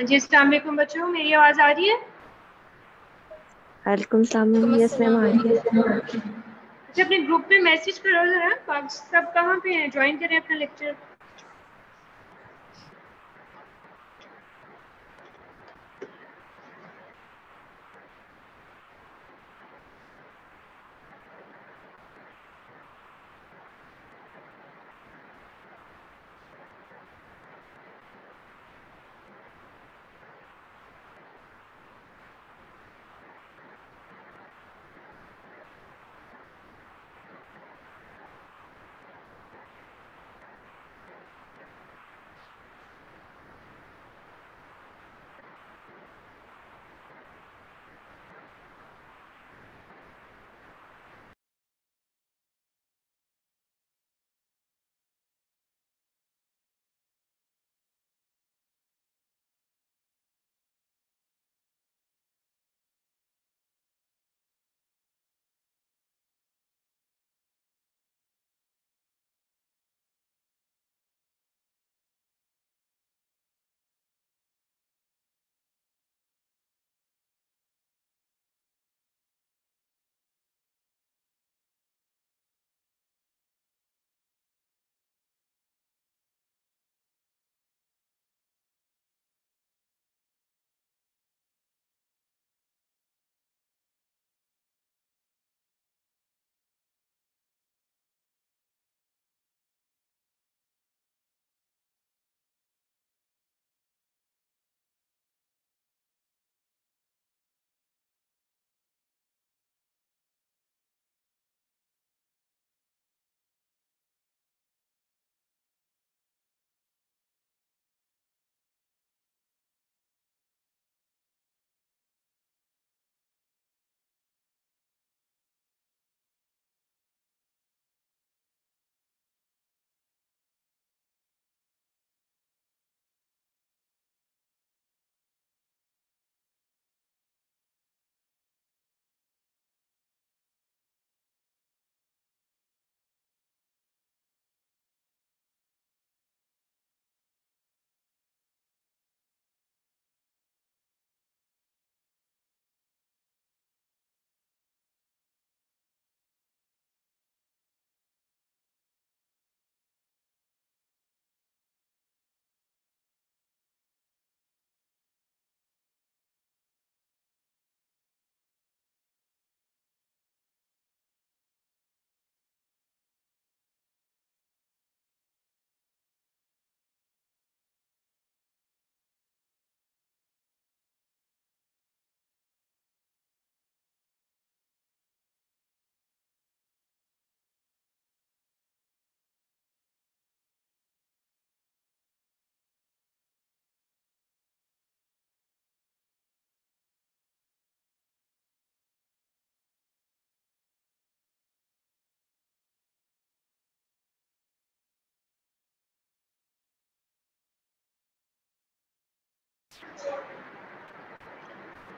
हाँ जी अस्सलाम बच्चों मेरी आवाज़ आ रही है? वालेकुम सलाम यस मैम आ रही है अच्छा अपने ग्रुप में मैसेज करो ज़रा सब कहाँ पे हैं? ज्वाइन करें अपना लेक्चर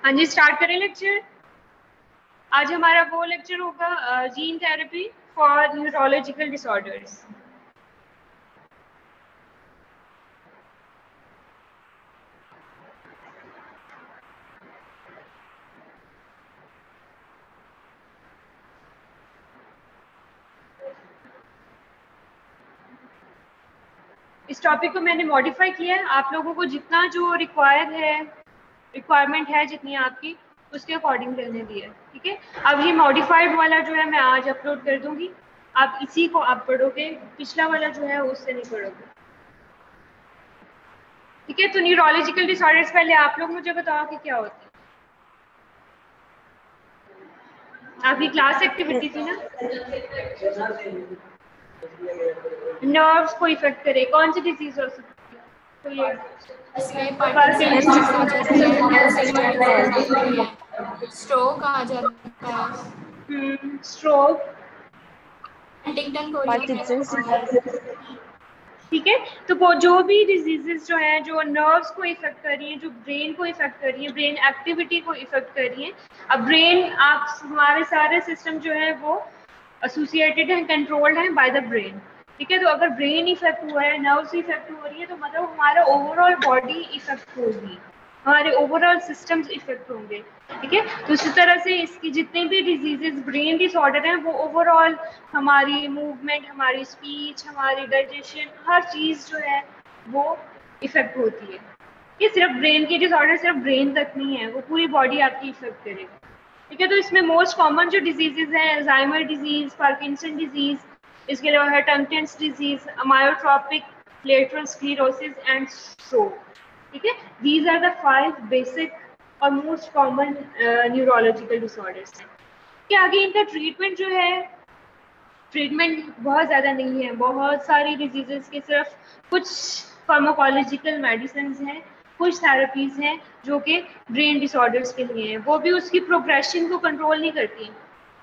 हाँ जी स्टार्ट करें लेक्चर आज हमारा वो लेक्चर होगा gene therapy for neurological disorders topic को मैंने मॉडिफाई किया है। आप लोगों को जितना जो रिक्वायर है रिक्वायरमेंट है जितनी आपकी, उसके अकॉर्डिंग रहने दिया ठीक है? अब ये मॉडिफाइड वाला जो है मैं आज अपलोड कर दूँगी। आप इसी को आप पढ़ोगे, पिछला वाला जो है उससे नहीं पढ़ोगे। ठीक है? तो न्यूरोलॉजिकल डिसऑर्डर्स पहले आप लोग मुझे बताओ कि क्या होता है। आपकी क्लास एक्टिविटी थी ना? नर्व्स को इफ़ेक्ट करे कौन सी डिज़ीज़ हो सकती है? तो ये स्ट्रोक आ जाता है। स्ट्रोक ठीक है? तो वो जो भी डिजीजेस जो है जो नर्व्स को इफ़ेक्ट कर रही हैं जो ब्रेन को इफ़ेक्ट कर रही है ब्रेन एक्टिविटी को इफ़ेक्ट कर रही है अब ब्रेन आप हमारे सारे सिस्टम जो है वो एसोसिएटेड हैं कंट्रोल्ड हैं बाय द ब्रेन ठीक है? तो अगर ब्रेन इफ़ेक्ट हुआ है नर्व्स इफ़ेक्ट हो रही है तो मतलब हमारा ओवरऑल बॉडी इफ़ेक्ट होगी। हमारे ओवरऑल सिस्टम्स इफ़ेक्ट होंगे। ठीक है? तो इसी तरह से इसकी जितने भी डिजीजेज ब्रेन डिसऑर्डर हैं, वो ओवरऑल हमारी मूवमेंट हमारी स्पीच हमारी डाइजेशन हर चीज़ जो है, वो इफ़ेक्ट होती है। ये सिर्फ़ ब्रेन की डिसऑर्डर सिर्फ़ ब्रेन तक नहीं है, वो पूरी बॉडी आपकी इफ़ेक्ट करेगा। ठीक है तो इसमें मोस्ट कॉमन जो डिजीजेज हैं एल्जाइमर डिज़ीज़ पार्किंसन डिज़ीज़ इसके अलावा है Huntington's disease amyotrophic lateral sclerosis and stroke ठीक है? These are the five basic और मोस्ट कॉमन न्यूरोलॉजिकल डिसऑर्डर्स हैं। कि आगे इनका ट्रीटमेंट जो है ट्रीटमेंट बहुत ज़्यादा नहीं है। बहुत सारी डिजीजेस के सिर्फ़ कुछ फार्माकोलॉजिकल मेडिसिन हैं। कुछ थेरेपीज हैं जो कि ब्रेन डिसऑर्डर्स के लिए हैं। वो भी उसकी प्रोग्रेशन को कंट्रोल नहीं करती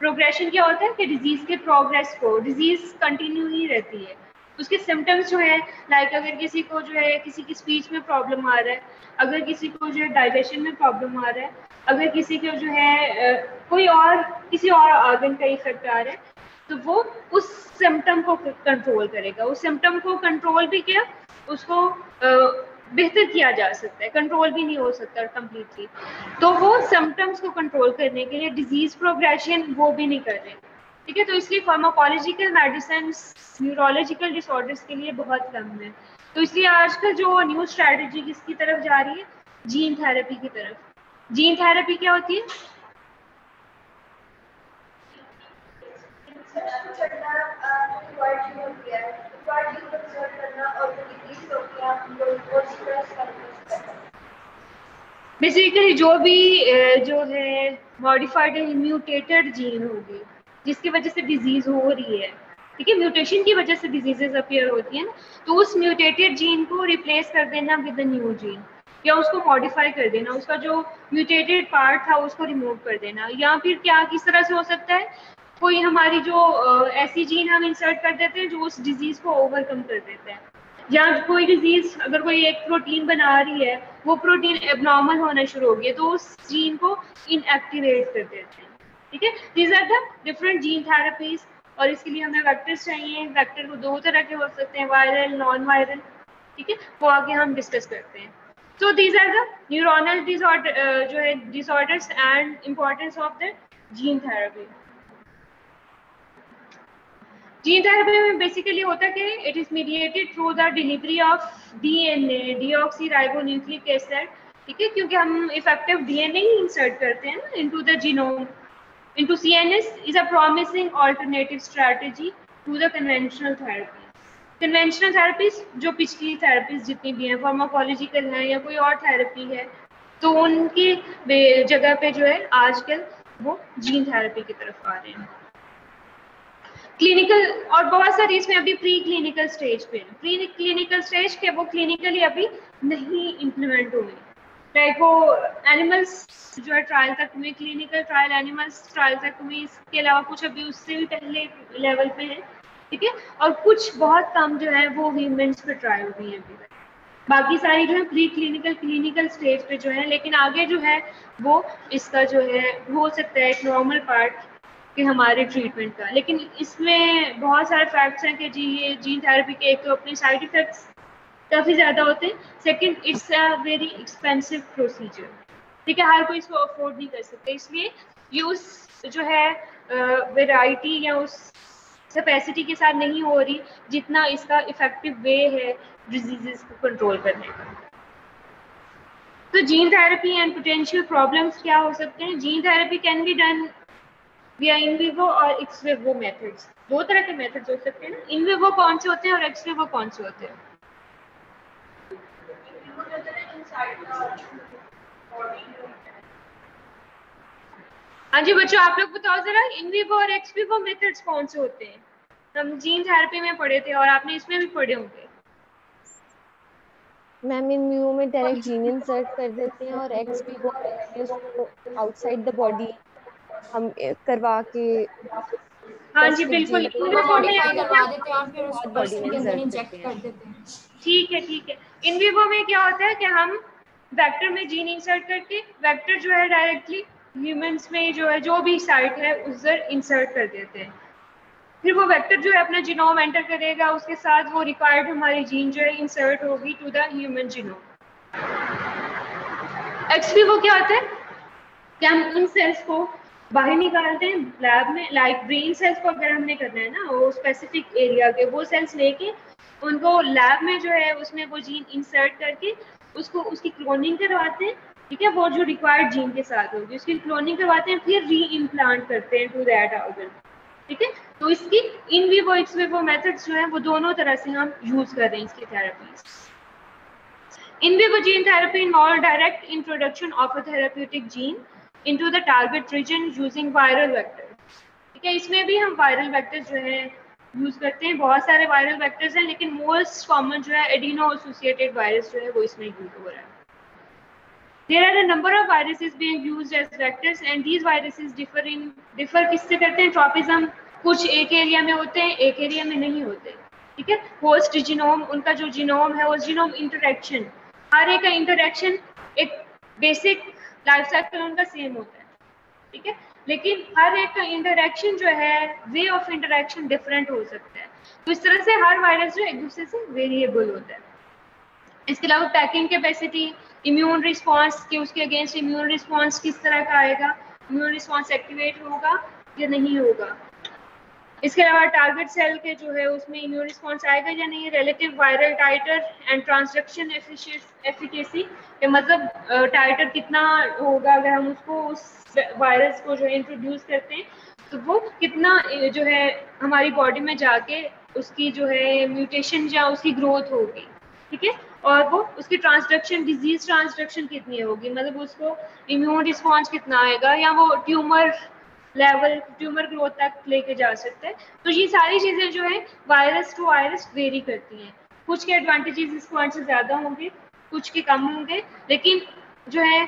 प्रोग्रेशन क्या होता है कि डिज़ीज़ के प्रोग्रेस को डिज़ीज़ कंटिन्यू ही रहती है। उसके सिम्टम्स जो है लाइक अगर किसी को जो है, किसी की स्पीच में प्रॉब्लम आ रहा है, अगर किसी को जो है डाइजेशन में प्रॉब्लम आ रहा है, अगर किसी को जो है कोई और, किसी और ऑर्गन का इफ़ेक्ट आ रहा है तो वो उस सिम्टम को कंट्रोल करेगा। उस सिम्टम को कंट्रोल भी किया? उसको बेहतर किया जा सकता है कंट्रोल भी नहीं हो सकता कम्प्लीटली तो वो सिम्टम्स को कंट्रोल करने के लिए डिज़ीज़ प्रोग्रेशन वो भी नहीं कर रहे। ठीक है तो इसलिए फार्माकोलॉजिकल मेडिसिन न्यूरोलॉजिकल डिसऑर्डर्स के लिए बहुत कम है। तो इसलिए आजकल जो न्यू स्ट्रैटेजी किसकी तरफ़ जा रही है? जीन थेरेपी की तरफ़। जीन थेरेपी क्या होती है। बेसिकली जो भी जो है मॉडिफाइड म्यूटेटेड जीन होगी, जिसकी वजह से डिज़ीज़ हो रही है। ठीक है म्यूटेशन की वजह से डिजीजेस अपियर होती है ना तो उस म्यूटेटेड जीन को रिप्लेस कर देना विद न्यू जीन या उसको मॉडिफाई कर देना, उसका जो म्यूटेटेड पार्ट था, उसको रिमूव कर देना, या फिर क्या, किस तरह से हो सकता है? कोई हमारी जो ऐसी जीन हम इंसर्ट कर देते हैं जो उस डिज़ीज़ को ओवरकम कर देते हैं। या कोई डिज़ीज़ अगर कोई एक प्रोटीन बना रही है, वो प्रोटीन एबनॉर्मल होना शुरू हो गया तो उस जीन को इनएक्टिवेट कर देते हैं। ठीक है? These are the different gene therapies और इसके लिए हमें वेक्टर्स चाहिए। वेक्टर को दो तरह के हो सकते हैं वायरल नॉन वायरल ठीक है? वो आगे हम डिस्कस करते हैं। So these are the neuronal disorder जो है disorders and importance of the gene therapy gene therapy में बेसिकली होता है? कि it is mediated through the delivery of DNA deoxyribonucleic acid ठीक है? क्योंकि हम इफ़ेक्टिव डीएनए ही इंसर्ट करते हैं ना into the genome into CNS is a promising alternative strategy to the conventional therapy conventional therapies जो पिछली थेरेपीज जितनी भी हैं फार्माकोलॉजिकल हैं या कोई और थेरेपी है तो उनकी जगह पे जो है आजकल वो जीन थेरेपी की तरफ़ आ रहे हैं। क्लिनिकल और बहुत सारी इसमें अभी प्री क्लिनिकल स्टेज पे है। प्री क्लिनिकल स्टेज के वो क्लिनिकली अभी नहीं इम्प्लीमेंट हुए। वो एनिमल्स जो है ट्रायल तक हुए क्लिनिकल ट्रायल एनिमल्स ट्रायल तक हुए, इसके अलावा कुछ अभी उससे भी पहले लेवल पे है, ठीक है? और कुछ बहुत कम जो है वो ह्यूमंस पे ट्रायल हुई है अभी। बाकी सारी जो है प्री क्लिनिकल क्लिनिकल स्टेज पे जो है, लेकिन आगे जो है वो इसका जो है, हो सकता है एक नॉर्मल पार्ट कि हमारे ट्रीटमेंट का। लेकिन इसमें बहुत सारे फैक्ट्स हैं कि जी, ये जीन थेरेपी के एक तो अपने साइड इफ़ेक्ट्स काफ़ी ज़्यादा होते हैं। Second it's a very expensive procedure ठीक है, हर कोई इसको अफोर्ड नहीं कर सकते। इसलिए ये उस जो है वेराइटी या उस कैपेसिटी के साथ नहीं हो रही जितना इसका इफ़ेक्टिव वे है डिजीजेस को कंट्रोल करने का। तो gene therapy and potential problems क्या हो सकते हैं? Gene therapy can be done via in vivo और एक्स विवो मेथड्स दो तरह के मेथड्स हो सकते हैं ना। इन विवो कौन से होते हैं और एक्स विवो कौन से होते हैं? हाँ जी, बच्चों, आप लोग बताओ जरा इन विवो और एक्स विवो मेथड्स कौन से होते हैं? हम जीन थेरेपी में पढ़े थे और आपने इसमें भी पढ़े होंगे। मैम इन विवो में डायरेक्ट जीन इंसर्ट कर देते हैं और ex vivo outside the body हम करवा के हाँ जी बिल्कुल। ठीक है ठीक है। इन विवो में क्या होता है कि हम वेक्टर में जीन इंसर्ट करके वेक्टर जो है डायरेक्टली ह्यूमंस में जो है जो भी साइट है उधर इंसर्ट कर देते हैं। फिर वो वेक्टर जो है अपना जीनोम एंटर करेगा उसके साथ वो रिक्वायर्ड हमारी जीन जो है इंसर्ट होगी to the human genome ex वो क्या होता है कि हम उन सेल्स को बाहर निकालते हैं लैब में लाइक ब्रेन सेल्स को अगर हमने करना है ना, वो स्पेसिफिक एरिया के, वो सेल्स लेके उनको लैब में जो है, उसमें वो जीन इंसर्ट करके उसको, उसकी क्लोनिंग करवाते हैं, ठीक है? वो जो रिक्वायर्ड जीन के साथ होगी, उसकी क्लोनिंग करवाते हैं, फिर री इम्प्लांट करते हैं टू दैट ऑर्गन ठीक है? तो इसकी in vivo ex vivo methods जो है, वो दोनों तरह से हम यूज़ कर रहे हैं इसकी therapies in vivo gene therapy involve direct introduction of a therapeutic gene into the target region using viral vector ठीक है, इसमें भी हम वायरल वेक्टर जो है यूज़ करते हैं। बहुत सारे वायरल वेक्टर्स हैं, लेकिन मोस्ट कॉमन जो है एडिनो एसोसिएटेड वायरस जो है, वो इसमें यूज़ हो रहा है। There are a number of viruses being used as vectors and these viruses differ in, differ किससे करते हैं? ट्रॉपिज्म कुछ एक एरिया में होते हैं, एक एरिया में नहीं होते। ठीक है? होस्ट जीनोम उनका जो जीनोम है, वो जीनोम इंटरेक्शन हर एक का इंटरेक्शन एक बेसिक लाइफ साइकिल उनका सेम होता है, ठीक है? लेकिन हर एक इंटरेक्शन जो है वे ऑफ़ इंटरेक्शन डिफरेंट हो सकता है। तो इस तरह से हर वायरस जो एक दूसरे से वेरिएबल होता है। इसके अलावा पैकिंग कैपेसिटी इम्यून रिस्पॉन्स के उसके अगेंस्ट इम्यून रिस्पॉन्स किस तरह का आएगा? इम्यून रिस्पॉन्स एक्टिवेट होगा या नहीं होगा? इसके अलावा टारगेट सेल के जो है उसमें इम्यून रिस्पॉन्स आएगा या नहीं relative viral titer and transduction efficacy मतलब टाइटर कितना होगा, अगर हम उसको उस वायरस को जो है इंट्रोड्यूस करते हैं तो वो कितना जो है हमारी बॉडी में जाके उसकी जो है म्यूटेशन या उसकी ग्रोथ होगी, ठीक है? और वो उसकी ट्रांसडक्शन डिज़ीज़ ट्रांसडक्शन कितनी होगी मतलब उसको इम्यून रिस्पॉन्स कितना आएगा, या वो ट्यूमर लेवल ट्यूमर ग्रोथ तक लेके जा सकते हैं। तो ये सारी चीज़ें जो है वायरस टू वायरस वेरी करती हैं। कुछ के एडवांटेजेस इस पॉइंट से ज़्यादा होंगे, कुछ के कम होंगे, लेकिन जो है,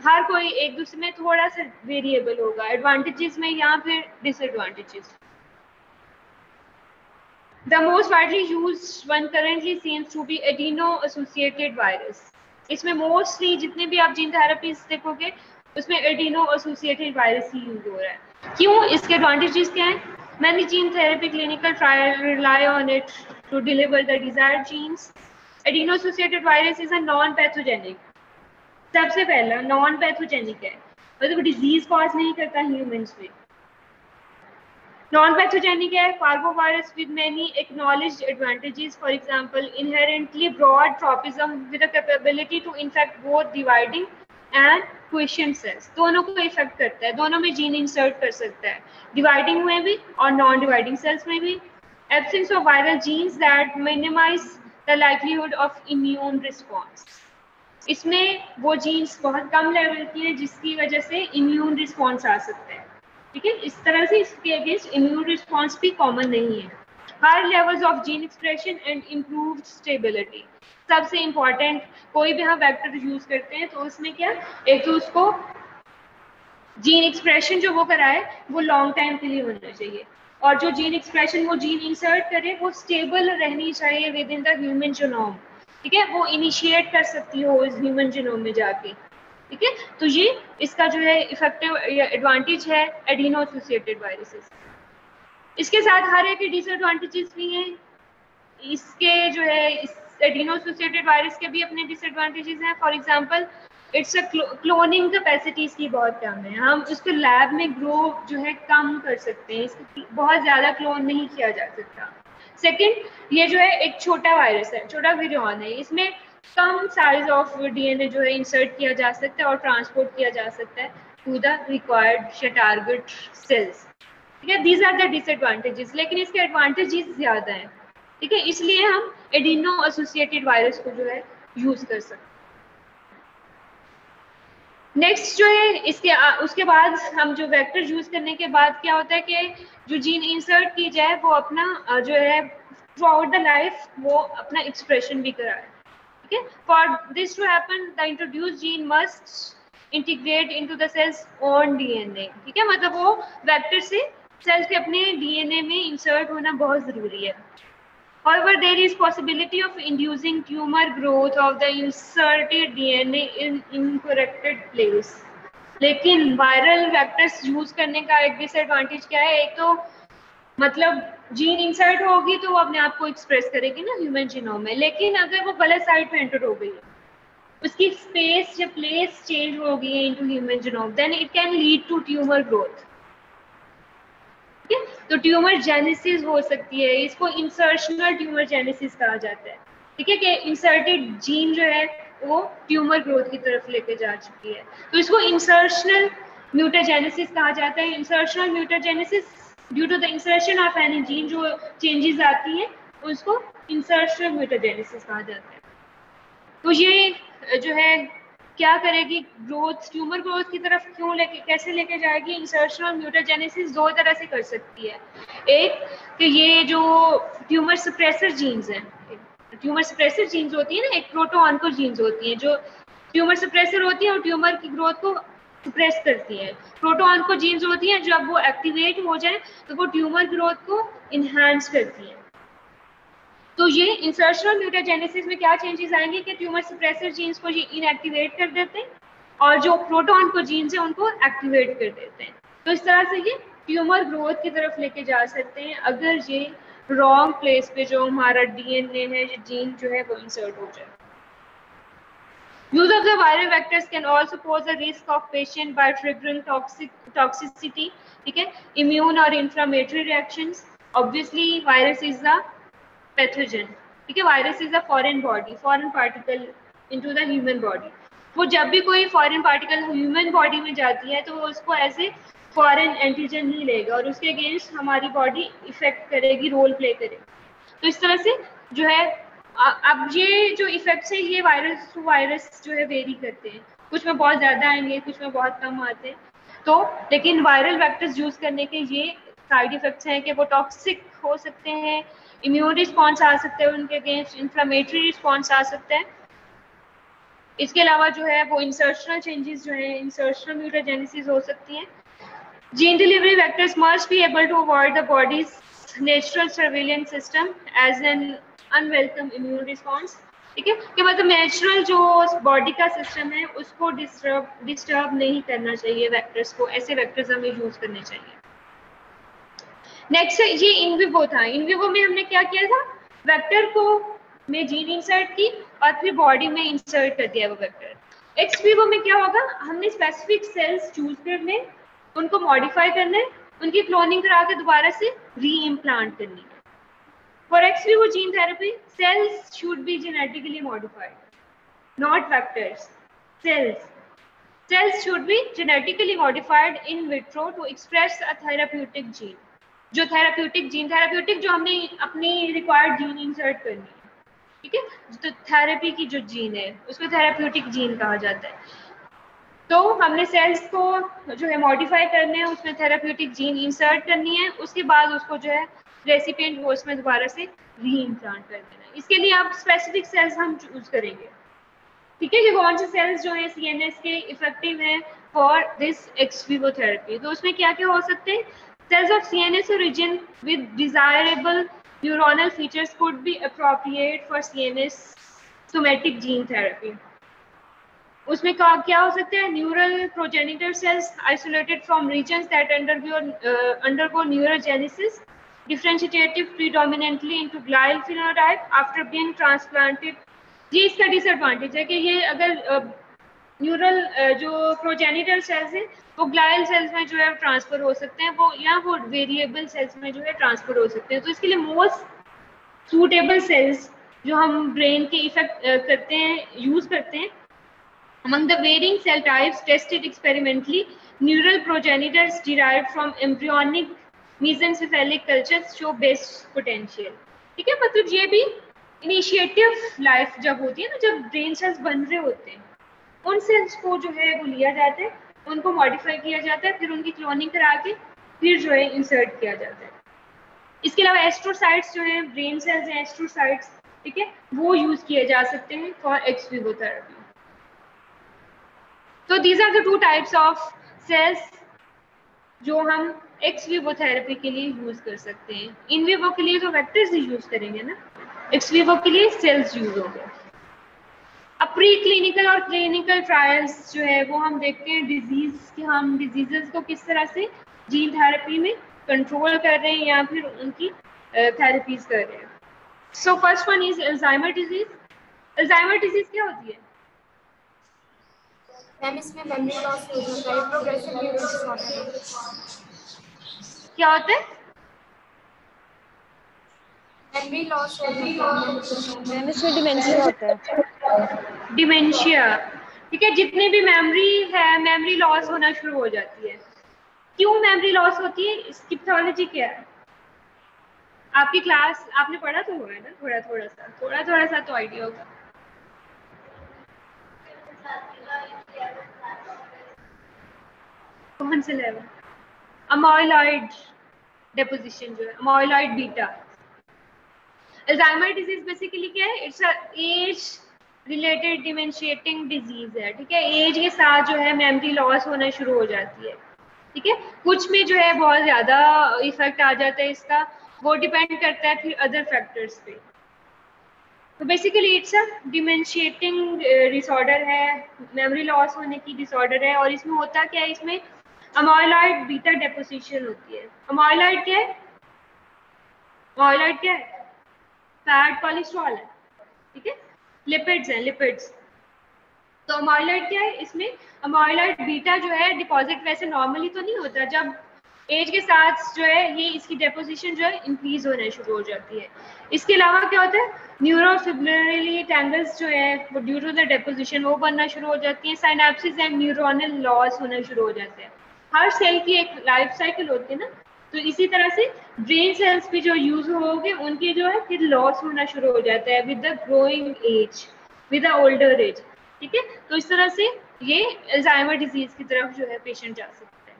हर कोई एक दूसरे में थोड़ा सा वेरिएबल होगा। एडवांटेजेस में या फिर disadvantages The most widely used one currently seems to be adeno-associated virus. इसमें मोस्टली जितने भी आप जीन थेरेपीज देखोगे उसमें एडिनो एसोसिएटेड वायरस ही यूज़ हो रहा है। क्यों? इसके एडवांटेजेस क्या हैं? Many gene therapy clinical trial rely on it to deliver the desired genes adeno associated virus is a non pathogenic सबसे पहला नॉन पैथोजेनिक है। मतलब डिज़ीज़ कॉज नहीं करता ह्यूमंस में Non-pathogenic है parvovirus with many acknowledged advantages. For example, inherently broad tropism with a capability to infect both dividing and quiescent cells दोनों को इफ़ेक्ट करता है, दोनों में जीन इंसर्ट कर सकता है। डिवाइडिंग में भी और नॉन डिवाइडिंग सेल्स में भी। Absence of viral genes that minimize the livelihood of immune response. इसमें वो जीन्स बहुत कम लेवल की है, जिसकी वजह से इम्यून रिस्पॉन्स आ सकता है। ठीक है? इस तरह से इसके अगेंस्ट इम्यून रिस्पॉन्स भी कॉमन नहीं है। High levels of gene expression and improve stability सबसे इंपॉर्टेंट कोई भी हम वैक्टर यूज़ करते हैं तो उसमें क्या? एक तो उसको जीन एक्सप्रेशन जो वो कराए, वो लॉन्ग टाइम के लिए होना चाहिए। और जो जीन एक्सप्रेशन वो जीन इंसर्ट करे, वो स्टेबल रहनी चाहिए within the human genome ठीक है? वो इनिशिएट कर सकती हो इस ह्यूमन जीनोम में जाके। ठीक है? तो ये इसका जो है इफ़ेक्टिव एडवांटेज है एडिनो एसोसिएटेड वायरसेस इसके साथ हर एक डिसएडवांटेजेस भी हैं। इसके जो है, इस एडिनो एसोसिएटेड वायरस के भी अपने डिसएडवांटेजेस हैं. For example it's a cloning capacities की बहुत कम है. हम उसको लैब में ग्रो जो है कम कर सकते हैं. इसको बहुत ज़्यादा क्लोन नहीं किया जा सकता. सेकेंड ये जो है एक छोटा वायरस है, छोटा विरियन है. इसमें कम साइज़ ऑफ़ डीएनए जो है इंसर्ट किया जा सकता है और ट्रांसपोर्ट किया जा सकता है to the required target cells ठीक है? दीज आर द डिसएडवांटेजेस लेकिन इसके एडवांटेजेस ज़्यादा हैं. ठीक है? इसलिए हम एडिनो एसोसिएटेड वायरस को जो है यूज़ कर सकते नेक्स्ट जो है, इसके उसके बाद हम जो वेक्टर यूज़ करने के बाद क्या होता है कि जो जीन इंसर्ट की जाए, वो अपना जो है थ्रू आउट द लाइफ वो अपना एक्सप्रेशन भी कराए। okay for this to happen, the introduced gene must integrate into the cell's own dna ठीक है? मतलब वो वेक्टर से सेल्स के अपने डीएनए में इंसर्ट होना बहुत ज़रूरी है। However, there is possibility of inducing tumor growth of the inserted DNA in incorrected place. लेकिन वायरल वेक्टर्स यूज़ करने का एक डिसएडवांटेज क्या है? एक तो मतलब जीन इंसर्ट होगी तो वो अपने आप को एक्सप्रेस करेगी ना ह्यूमन जीनोम में। लेकिन अगर वो गलत साइड पे एंटर हो गई उसकी स्पेस या प्लेस चेंज हो गई है into human genome then it can lead to tumour growth है? तो ट्यूमर जेनेसिस हो सकती है, इसको इंसर्शनल ट्यूमर जेनेसिस कहा जाता है। ठीक है कि इंसर्टेड जीन जो है, वो ट्यूमर ग्रोथ की तरफ़ लेके जा चुकी है। तो इसको इंसर्शनल म्यूटाजेनेसिस कहा जाता है। Insertional mutagenesis due to the insertion of any gene जो चेंजेस आती हैं, उसको इंसर्शनल म्यूटाजेनेसिस कहा जाता है। तो ये, जो है क्या करेगी? ग्रोथ ट्यूमर ग्रोथ की तरफ़ क्यों लेके, कैसे लेके जाएगी? इंसर्शन और म्यूटाजेनेसिस दो तरह से कर सकती है। एक, कि ये जो ट्यूमर सप्रेसर जीन्स हैं ट्यूमर सप्रेसर जीन्स होती है ना, एक प्रोटो ऑनको जीन्स होती हैं, जो ट्यूमर सप्रेसर होती है और ट्यूमर की ग्रोथ को सप्रेस करती हैं। प्रोटो जीन्स होती हैं, जब वो एक्टिवेट हो जाए तो वो ट्यूमर ग्रोथ को इन्हांस करती हैं। तो ये इंसर्शनल म्यूटाजेनेसिस में क्या चेंजेस आएँगे कि ट्यूमर सप्रेसर जीन्स को ये इनएक्टिवेट कर देते हैं और जो प्रोटोन को जीन्स है उनको एक्टिवेट कर देते हैं। तो इस तरह से ये ट्यूमर ग्रोथ की तरफ़ लेके जा सकते हैं। अगर ये रॉन्ग प्लेस पे जो हमारा डीएनए है ये जीन जो है वो इंसर्ट हो जाए। Use of the viral vectors can also pose a risk of patient by triggering toxic toxicity, ठीक है, immune or inflammatory reactions. Obviously, virus is the pathogen ठीक है virus is a foreign body foreign particle into the human body वो जब भी कोई foreign particle human body में जाती है तो वो उसको ए फॉरेन एंटीजन ही लेगा और उसके अगेंस्ट हमारी बॉडी इफ़ेक्ट करेगी रोल प्ले करेगी. तो इस तरह से जो है अब ये जो इफेक्ट्स है, ये वायरस वायरस जो है वेरी करते हैं. कुछ में बहुत ज़्यादा आएँगे, कुछ में बहुत कम आते हैं. तो लेकिन वायरल वैक्टर्स यूज़ करने के ये साइड इफेक्ट्स हैं कि वो टॉक्सिक हो सकते हैं इम्यून रिस्पॉन्स आ सकते हैं उनके अगेंस्ट इन्फ्लामेटरी रिस्पॉन्स आ सकते हैं। इसके अलावा जो है वो इंसर्शनल चेंजेस जो है इंसर्शनल म्यूटाजेनेसिस हो सकती हैं। Gene delivery vectors must be able to avoid the body's natural surveillance system as an unwelcome immune response ठीक है? कि मतलब नेचुरल जो बॉडी का सिस्टम है, उसको डिस्टर्ब डिस्टर्ब नहीं करना चाहिए वेक्टर्स को। ऐसे वेक्टर्स हमें यूज़ करने चाहिए। नेक्स्ट ये इनविवो था। इनविवो में हमने क्या किया था? वेक्टर को में जीन इंसर्ट की और फिर बॉडी में इंसर्ट कर दिया वो वेक्टर एक्स विवो में क्या होगा? हमने स्पेसिफिक सेल्स चूज़ करने, उनको मॉडिफाई करने, उनकी क्लोनिंग करा के दोबारा से री इम्प्लांट करनी। For ex vivo gene therapy cells should be genetically modified not vectors cells cells should be genetically modified in vitro to express a therapeutic gene जो थेराप्यूटिक जीन थेराप्यूटिक जो हमने अपनी required gene insert करनी है। ठीक है? तो therapy की जो जीन है, उसको थेराप्यूटिक जीन कहा जाता है। तो हमने सेल्स को जो है मॉडिफाई करने हैं, उसमें थेराप्यूटिक जीन इंसर्ट करनी है, उसके बाद उसको जो है रेसिपियंट वो उसमें दोबारा से री इम्प्लांट कर देना है। इसके लिए आप स्पेसिफिक सेल्स हम चूज़ करेंगे। ठीक है? कि कौन से सेल्स जो है सीएनएस के इफ़ेक्टिव हैं फॉर दिस एक्सवीवो थेरेपी तो उसमें क्या क्या हो सकते हैं? Cells of CNS origin with desirable neuronal features could be appropriate for CNS somatic gene therapy. उसमें क्या क्या हो सकते हैं neural progenitor cells isolated from regions that undergo undergo neurogenesis differentiative predominantly into glial phenotype after being transplanted ये इसका disadvantage है कि ये अगर न्यूरल जो प्रोजेनिटल सेल्स हैं, वो ग्लायल सेल्स में जो है ट्रांसफ़र हो सकते हैं, वो, या वो वेरिएबल सेल्स में जो है ट्रांसफ़र हो सकते हैं। तो इसके लिए मोस्ट सूटेबल सेल्स जो हम ब्रेन के इफ़ेक्ट करते हैं यूज़ करते हैं, among the varying cell types tested experimentally, neural progenitors derived from embryonic mesencephalic cultures show best potential ठीक है मतलब ये भी इनिशिएटिव लाइफ जब होती है ना, जब ब्रेन सेल्स बन रहे होते हैं। उन सेल्स को जो है वो लिया जाता है, उनको मॉडिफाई किया जाता है, फिर उनकी क्लोनिंग करा के फिर जो है इंसर्ट किया जाता है। इसके अलावा एस्ट्रोसाइट्स जो है ब्रेन सेल्स हैं एस्ट्रोसाइट्स ठीक है, वो यूज़ किए जा सकते हैं फॉर एक्स थेरेपी तो these are the two types of cells जो हम एक्स थेरेपी के लिए यूज़ कर सकते हैं। इन विवो के लिए तो वेक्टर्स ही यूज़ करेंगे ना एक्स विवो के लिए सेल्स यूज़ होंगे। अब प्री क्लिनिकल और क्लिनिकल ट्रायल्स जो है वो हम देखते हैं डिज़ीज़ के हम डिजीजेस को किस तरह से जीन थेरेपी में कंट्रोल कर रहे हैं या फिर उनकी थेरेपीज कर रहे हैं। So first one is Alzheimer disease Alzheimer disease क्या होती है? मैम इसमें मेमोरी लॉस हो जाता है प्रोग्रेसिव न्यूरो डिसऑर्डर क्या होता है मेमोरी लॉस हो जाता है मैम इसमें डिमेंशिया होता है। डिमेंशिया ठीक है जितनी भी मेमोरी है मेमोरी लॉस होना शुरू हो जाती है। क्यों मेमोरी लॉस होती है? इसकी पैथोलॉजी क्या है? आपकी क्लास आपने पढ़ा तो होगा ना? थोड़ा थोड़ा सा थोड़ा थोड़ा सा तो आइडिया होगा। कौन से लेवल अमोइलॉइड डेपोजिशन जो है amyloid beta Alzheimer disease basically क्या है? It's a age related dementiating disease है, ठीक है? एज के साथ जो है मेमोरी लॉस होना शुरू हो जाती है, ठीक है? कुछ में जो है बहुत ज़्यादा इफ़ेक्ट आ जाता है इसका। वो डिपेंड करता है फिर अदर फैक्टर्स पे। तो basically it's a dementiating disorder है मेमोरी लॉस होने की डिसऑर्डर है और इसमें होता क्या है? इसमें अमोइलॉइड बीटा डेपोजिशन होती है। अमोइलॉइड क्या है? अमोइलॉइड क्या है? फैट कोलेस्ट्रॉल है, ठीक है? लिपिड्स हैं लिपिड्स तो अमोइलॉइड क्या है? इसमें अमोइलॉइड बीटा जो है डिपॉजिट वैसे नॉर्मली तो नहीं होता, जब एज के साथ जो है, ये इसकी डेपोजिशन जो है इंक्रीज होने शुरू हो जाती है। इसके अलावा क्या होता है? न्यूरोफिब्रली टैंगल्स जो है, वो ड्यू टू द डेपोजिशन वो बनना शुरू हो जाती है। साइनेप्सिस एंड न्यूरोनल लॉस होना शुरू हो जाते हैं। हर सेल की एक लाइफ साइकिल होती है ना तो इसी तरह से ब्रेन सेल्स भी जो यूज़ होगे, उनके जो है फिर लॉस होना शुरू हो जाता है with the growing age with older age ठीक है? तो इस तरह से ये अल्जाइमर डिज़ीज़ की तरफ़ जो है पेशेंट जा सकते हैं।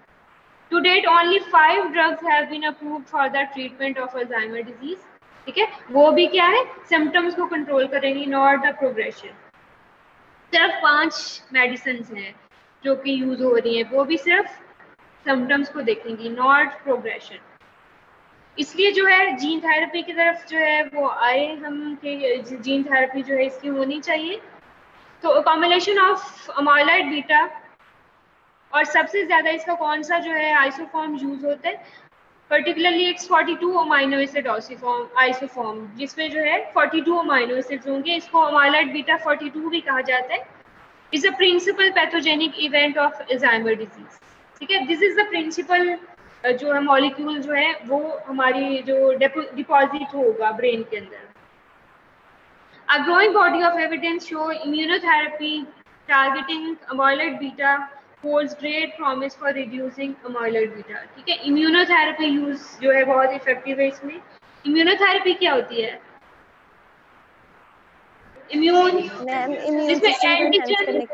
To date only five drugs for the treatment of Alzheimer disease ठीक है? वो भी क्या है? सिम्टम्स को कंट्रोल करेंगी नॉट द प्रोग्रेशन सिर्फ़ पाँच मेडिसिन हैं जो कि यूज़ हो रही हैं। वो भी सिर्फ़ सिम्टम्स को देखेंगी नॉट प्रोग्रेशन इसलिए जो है जीन थेरेपी की तरफ़ जो है, वो आए हम कि जीन थेरेपी जो है, इसकी होनी चाहिए। तो कॉम्बिनेशन ऑफ़ अमाइलाइड बीटा और सबसे ज़्यादा इसका कौन सा जो है आइसोफॉर्म यूज़ होता है? Particularly X forty two amino acid ऑसीफॉर्म isoform जिसमें जो है फोर्टी टू अमाइनो एसिड्स होंगे। इसको अमाइलाइड बीटा फोर्टी टू भी कहा जाता है। Is a principal pathogenic event of Alzheimer disease ठीक है दिस इज़ द प्रिंसिपल जो है मॉलिक्यूल जो है वो हमारी जो डिपॉजिट होगा ब्रेन के अंदर A growing body of evidence show immunotherapy targeting amyloid beta holds great promise for reducing amyloid beta. ठीक है immunotherapy use जो है बहुत इफ़ेक्टिव है इसमें immunotherapy क्या होती है इम्यून सिस्टम एंटीजन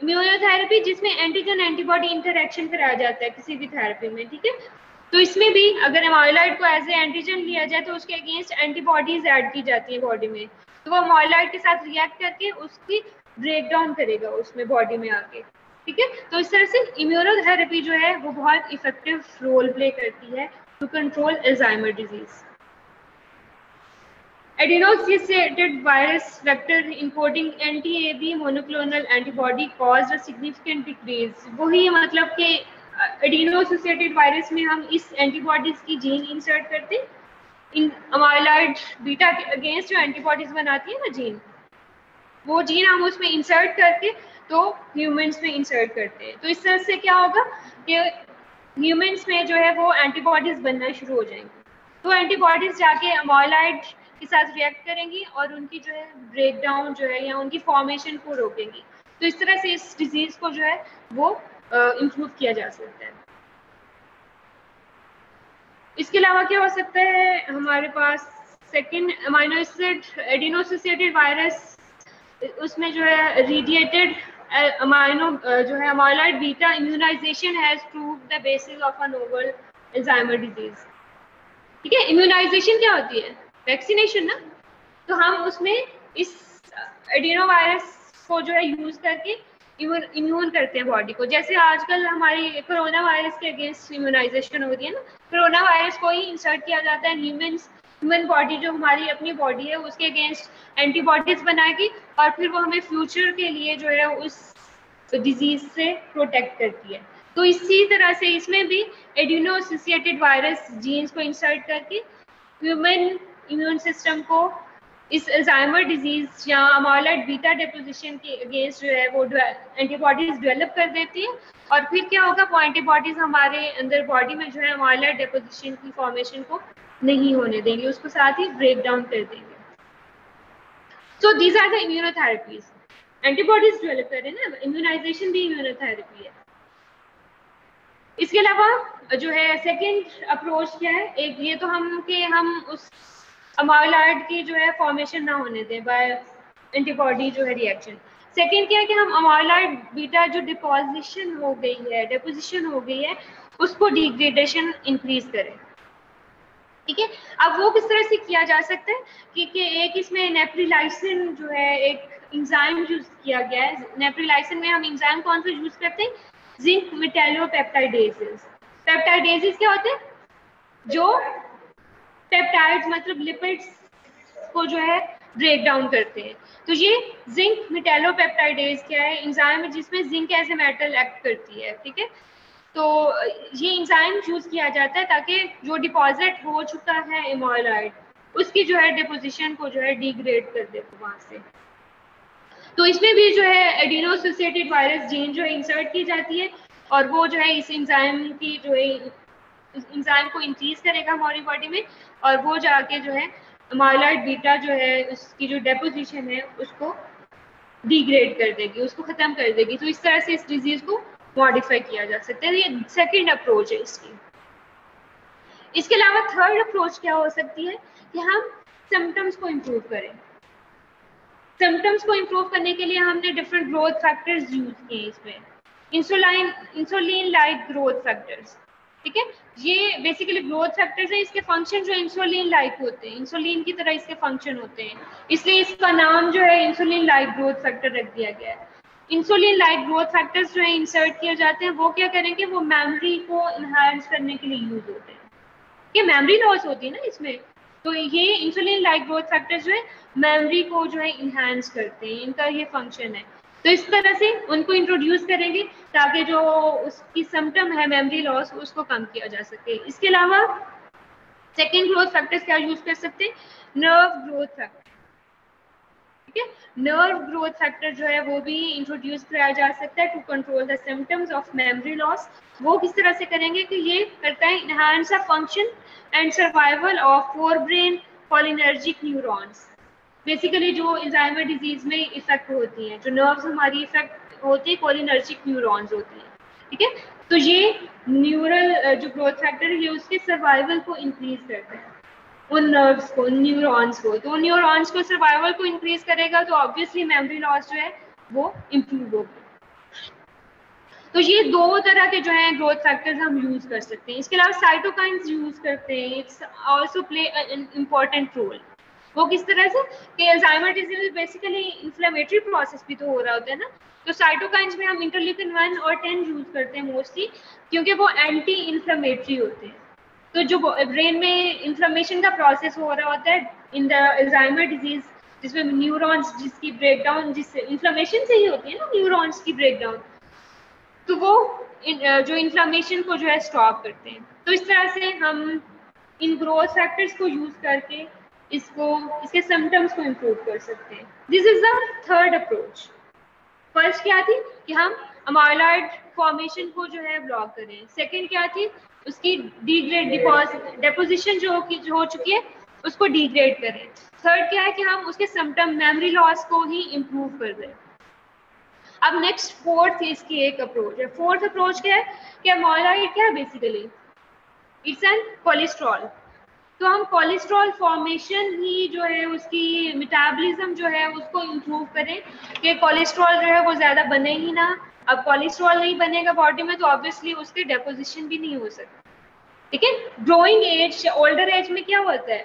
इम्यूनोथेरेपी जिसमें एंटीजन एंटीबॉडी इंटरेक्शन कराया जाता है, किसी भी थेरेपी में, ठीक है? तो इसमें भी अगर अमाइलॉइड को एज ए एंटीजन लिया जाए तो उसके अगेंस्ट एंटीबॉडीज ऐड की जाती है बॉडी में। तो वो अमाइलॉइड के साथ रिएक्ट करके उसकी ब्रेक डाउन करेगा उसमें बॉडी में आके, ठीक है? तो इस तरह से इम्यूनोथेरेपी जो है, वो बहुत इफ़ेक्टिव रोल प्ले करती है to control Alzheimer disease Adeno-associated virus vector encoding anti-AB monoclonal antibody caused a significant decrease. वही मतलब कि एडिनो-associated वायरस में हम इस एंटीबॉडीज की जीन इंसर्ट करते इन अमाइलॉइड बीटा के अगेंस्ट जो एंटीबॉडीज बनाती है ना जीन वो जीन हम उसमें इंसर्ट करके तो ह्यूमंस में इंसर्ट करते हैं। तो इस तरह से क्या होगा कि ह्यूमंस में जो है वो एंटीबॉडीज बनना शुरू हो जाएँगी। तो एंटीबॉडीज जाके अमाइलॉइड के साथ रिएक्ट करेंगी और उनकी जो है ब्रेक डाउन जो है या उनकी फॉर्मेशन को रोकेंगी। तो इस तरह से इस डिज़ीज़ को जो है वो इम्प्रूव किया जा सकता है। इसके अलावा क्या हो सकता है? हमारे पास second amino acid adeno associated virus उसमें जो है रेडिएटेड अमाइनो जो है amyloid beta immunisation has prove the basis of a novel Alzheimer disease ठीक है? इम्यूनाइजेशन क्या होती है? वैक्सीनेशन ना तो हम उसमें इस एडिनो वायरस को जो है यूज़ करके इम्यून करते हैं बॉडी को। जैसे आजकल हमारी कोरोना वायरस के अगेंस्ट इम्यूनाइजेशन हो रही है ना कोरोना वायरस को ही इंसर्ट किया जाता है ह्यूमन ह्यूमन बॉडी जो हमारी अपनी बॉडी है, उसके अगेंस्ट एंटीबॉडीज बनाएगी और फिर वो हमें फ्यूचर के लिए जो है उस डिज़ीज़ से प्रोटेक्ट करती है। तो इसी तरह से इसमें भी एडिनो वायरस जीन्स को इंसर्ट करके ह्यूमन इम्यून सिस्टम को इस अल्जाइमर डिज़ीज़ या अमाइलॉइड बीटा डिपोजिशन के अगेंस्ट जो है वो एंटीबॉडीज डेवलप कर देती है। और फिर क्या होगा, वो एंटीबॉडीज हमारे अंदर बॉडी में जो है अमाइलॉइड डिपोजिशन की फॉर्मेशन को नहीं होने देंगे, उसको साथ ही ब्रेक डाउन कर देंगे। So these are the immunotherapies antibodies develop कर रहे हैं ना इम्यूनाइजेशन भी इम्यूनोथेरेपी है। इसके अलावा जो है सेकंड अप्रोच क्या है, एक ये तो हम कि हम उस अमाइलॉइड की जो है फॉर्मेशन ना होने दें बाय एंटीबॉडी जो है रिएक्शन सेकेंड क्या है कि हम अमाइलॉइड बीटा जो डिपोजिशन हो गई है डिपोजिशन हो गई है उसको डिग्रेडेशन इंक्रीज करें. ठीक है? अब वो किस तरह से किया जा सकता है? कि, कि एक इसमें नेप्रिलाइसिन जो है एक इंजाइम यूज़ किया गया है. नेप्रिलाइसिन में हम इंजाइम कौन सा यूज़ करते हैं? जिंक मेटेलोपेप्टाइडेजेस पेप्टाइडेजेस क्या होते हैं? जो पेप्टाइड्स मतलब लिपिड्स को जो है ब्रेक डाउन करते हैं। तो ये जिंक मेटेलोपेप्टाइडेज क्या है? इंजाइम है जिसमें zinc as a metal act करती है, ठीक है? तो ये इंजाइम यूज़ किया जाता है ताकि जो डिपॉजिट हो चुका है इमोलाइड उसकी जो है डिपोजिशन को जो है डिग्रेड कर दे वहाँ से। तो इसमें भी जो है एडिनोसोसिएटेड वायरस जीन जो है इंसर्ट की जाती है और वो जो है इस इंजाइम की जो है इंजाइम को इंक्रीज करेगा हमारी बॉडी में और वो जाके जो है माइलॉइड बीटा जो है, उसकी जो डेपोजिशन है, उसको डिग्रेड कर देगी, उसको ख़त्म कर देगी। तो इस तरह से इस डिज़ीज़ को मॉडिफाई किया जा सकता है। ये सेकेंड अप्रोच है इसकी। इसके अलावा थर्ड अप्रोच क्या हो सकती है कि हम सिम्टम्स को इम्प्रूव करें। सिम्टम्स को इम्प्रूव करने के लिए हमने डिफरेंट ग्रोथ फैक्टर्स यूज़ किए इसमें। Insulin insulin like growth factors ठीक है? ये बेसिकली ग्रोथ फैक्टर्स है, इसके फ़ंक्शन जो इंसुलिन लाइक होते हैं। इंसुलिन की तरह इसके फ़ंक्शन होते हैं। इसलिए इसका नाम जो है इंसुलिन लाइक ग्रोथ फैक्टर रख दिया गया है। इंसुलिन लाइक ग्रोथ फैक्टर्स जो है इंसर्ट किए जाते हैं, वो क्या करेंगे? वो मेमोरी को इन्हांस करने के लिए यूज़ होते हैं। ये मेमोरी लॉस होती है ना इसमें? तो ये इंसुलिन लाइक ग्रोथ फैक्टर्स जो है मेमोरी को जो है इन्हांस करते हैं। इनका ये फ़ंक्शन है। तो इस तरह से उनको इंट्रोड्यूस करेंगे ताकि जो उसकी सिम्टम है मेमोरी लॉस उसको कम किया जा सके। इसके अलावा सेकेंड ग्रोथ फैक्टर्स क्या यूज़ कर सकते? हैं nerve growth factor nerve growth factor जो है, वो भी इंट्रोड्यूस कराया जा सकता है to control the symptoms of memory loss वो किस तरह से करेंगे कि ये करता है enhance function and survival of forebrain cholinergic neurons basically जो इंजाइमर डिज़ीज़ में इफ़ेक्ट होती हैं, जो नर्व्स हमारी इफ़ेक्ट होती है कोलिनर्जिक न्यूरॉन्स होती हैं, ठीक है? तो ये न्यूरल जो ग्रोथ फैक्टर है उसके सर्वाइवल को इंक्रीज करता है। उन नर्व्स को न्यूरॉन्स को तो न्यूरॉन्स को सर्वाइवल को इंक्रीज करेगा तो ऑब्वियसली मेमोरी लॉस जो है, वो इम्प्रूव होगी। तो ये दो तरह के जो है ग्रोथ फैक्टर्स हम यूज़ कर सकते हैं। इसके अलावा साइटोकाइंस यूज़ करते हैं। It's also play important role वो किस तरह से कि Alzheimer disease basically inflammatory process भी तो हो रहा होता है ना? तो साइटोकाइंस में हम इंटरल्यूकिन वन और टेन यूज़ करते हैं मोस्टली क्योंकि वो एंटी इन्फ्लेमेटरी होते हैं। तो जो ब्रेन में इन्फ्लेमेशन का प्रोसेस हो रहा होता है इन द अल्जाइमर डिज़ीज़ जिसमें न्यूरॉन्स जिसकी ब्रेकडाउन जिससे इन्फ्लेमेशन से ही होती है ना न्यूरॉन्स की ब्रेकडाउन तो वो जो इन्फ्लेमेशन को जो है स्टॉप करते हैं। तो इस तरह से हम इन ग्रोथ फैक्टर्स को यूज़ करके इसको, इसके सिम्टम्स को इम्प्रूव कर सकते हैं। This is the third approach first क्या थी कि हम अमाइलॉइड फॉर्मेशन को जो है ब्लॉक करें। सेकंड क्या थी? उसकी डिग्रेड डिपोजिशन जो जो हो चुकी है, उसको डिग्रेड करें। थर्ड क्या है कि हम उसके सिम्टम मेमोरी लॉस को ही इम्प्रूव कर दें अब नेक्स्ट फोर्थ इसकी एक अप्रोच है। फोर्थ अप्रोच क्या है कि अमाइलॉइड क्या है बेसिकली इट्स एन कोलेस्ट्रॉल तो हम कोलेस्ट्रॉल फॉर्मेशन ही जो है, उसकी मेटाबॉलिज्म जो है, उसको इम्प्रूव करें कि कोलेस्ट्रॉल जो है, वो ज़्यादा बने ही ना। अब कोलेस्ट्रॉल नहीं बनेगा बॉडी में तो ऑब्वियसली उसके डेपोजिशन भी नहीं हो सकता। ठीक है? ग्रोइंग एज ओल्डर एज में क्या होता है?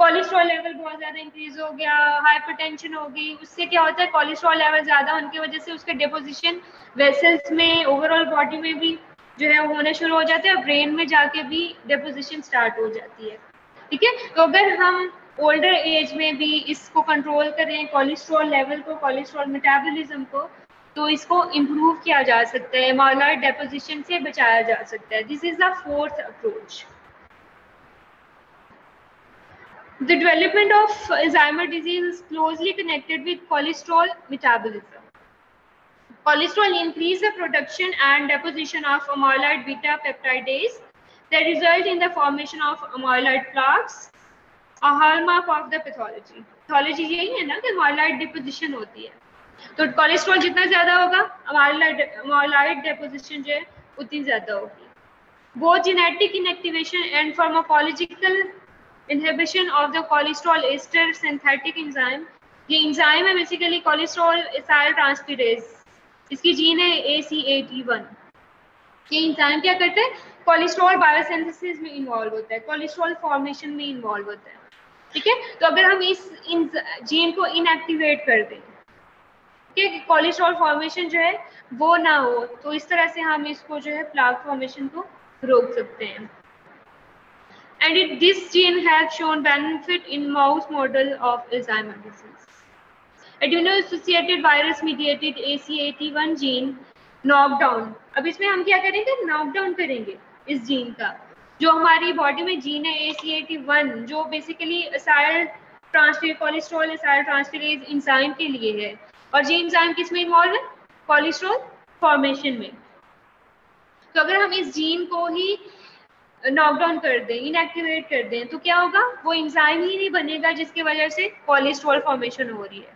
कोलेस्ट्रॉल लेवल बहुत ज़्यादा इंक्रीज हो गया हाइपरटेंशन हो गई, उससे क्या होता है? कोलेस्ट्रॉल लेवल ज़्यादा होने की वजह से उसके डिपोजिशन वेसल्स में ओवरऑल बॉडी में भी जो है होने शुरू हो जाते हैं और ब्रेन में जाके भी डिपोजिशन स्टार्ट हो जाती है। ठीक है? तो अगर हम ओल्डर एज में भी इसको कंट्रोल करें कोलेस्ट्रॉल लेवल को कोलेस्ट्रॉल मेटाबॉलिज्म को तो इसको इम्प्रूव किया जा सकता है मॉलर डेपोजिशन से बचाया जा सकता है। This is the fourth approach the development of Alzheimer disease is closely connected with cholesterol metabolism cholesterol increase the production and deposition of amyloid beta peptidase that result in the formation of amyloid plaques, a hallmark of the pathology. Pathology यही है ना कि amyloid deposition होती है तो cholesterol जितना ज़्यादा होगा amyloid amyloid deposition जो है उतनी ज़्यादा होगी both genetic inactivation and pharmacological inhibition of the cholesterol ester synthetic enzyme ये enzyme है basically cholesterol acyl transferase इसकी जीन है ACAT1 ये enzyme क्या करते हैं कोलेस्ट्रॉल बायोसिंथेसिस में इन्वॉल्व होता है कोलेस्ट्रॉल फॉर्मेशन में इन्वॉल्व होता है ठीक है तो अगर हम इस इन जीन को इनएक्टिवेट कर दें ठीक है कोलेस्ट्रॉल फॉर्मेशन जो है वो ना हो तो इस तरह से हम इसको जो है प्लाक फॉर्मेशन को रोक सकते हैं and it, this gene has shown benefit in mouse model of Alzheimer's disease. Adeno-associated virus-mediated ACAT1 gene knockdown. अब इसमें हम क्या करेंगे नॉकडाउन करेंगे इस जीन का। जो हमारी बॉडी में जीन है ACAT1 जो basically acyl transfer cholesterol acyl transferase enzyme के लिए है। और ये इंजाइम किसमें इन्वॉल्व है? कोलेस्ट्रॉल फॉर्मेशन में। तो अगर हम इस जीन को ही नॉकडाउन कर दें इनएक्टिवेट कर दें तो क्या होगा? वो इंजाइम ही नहीं बनेगा, जिसकी वजह से कोलेस्ट्रॉल फॉर्मेशन हो रही है।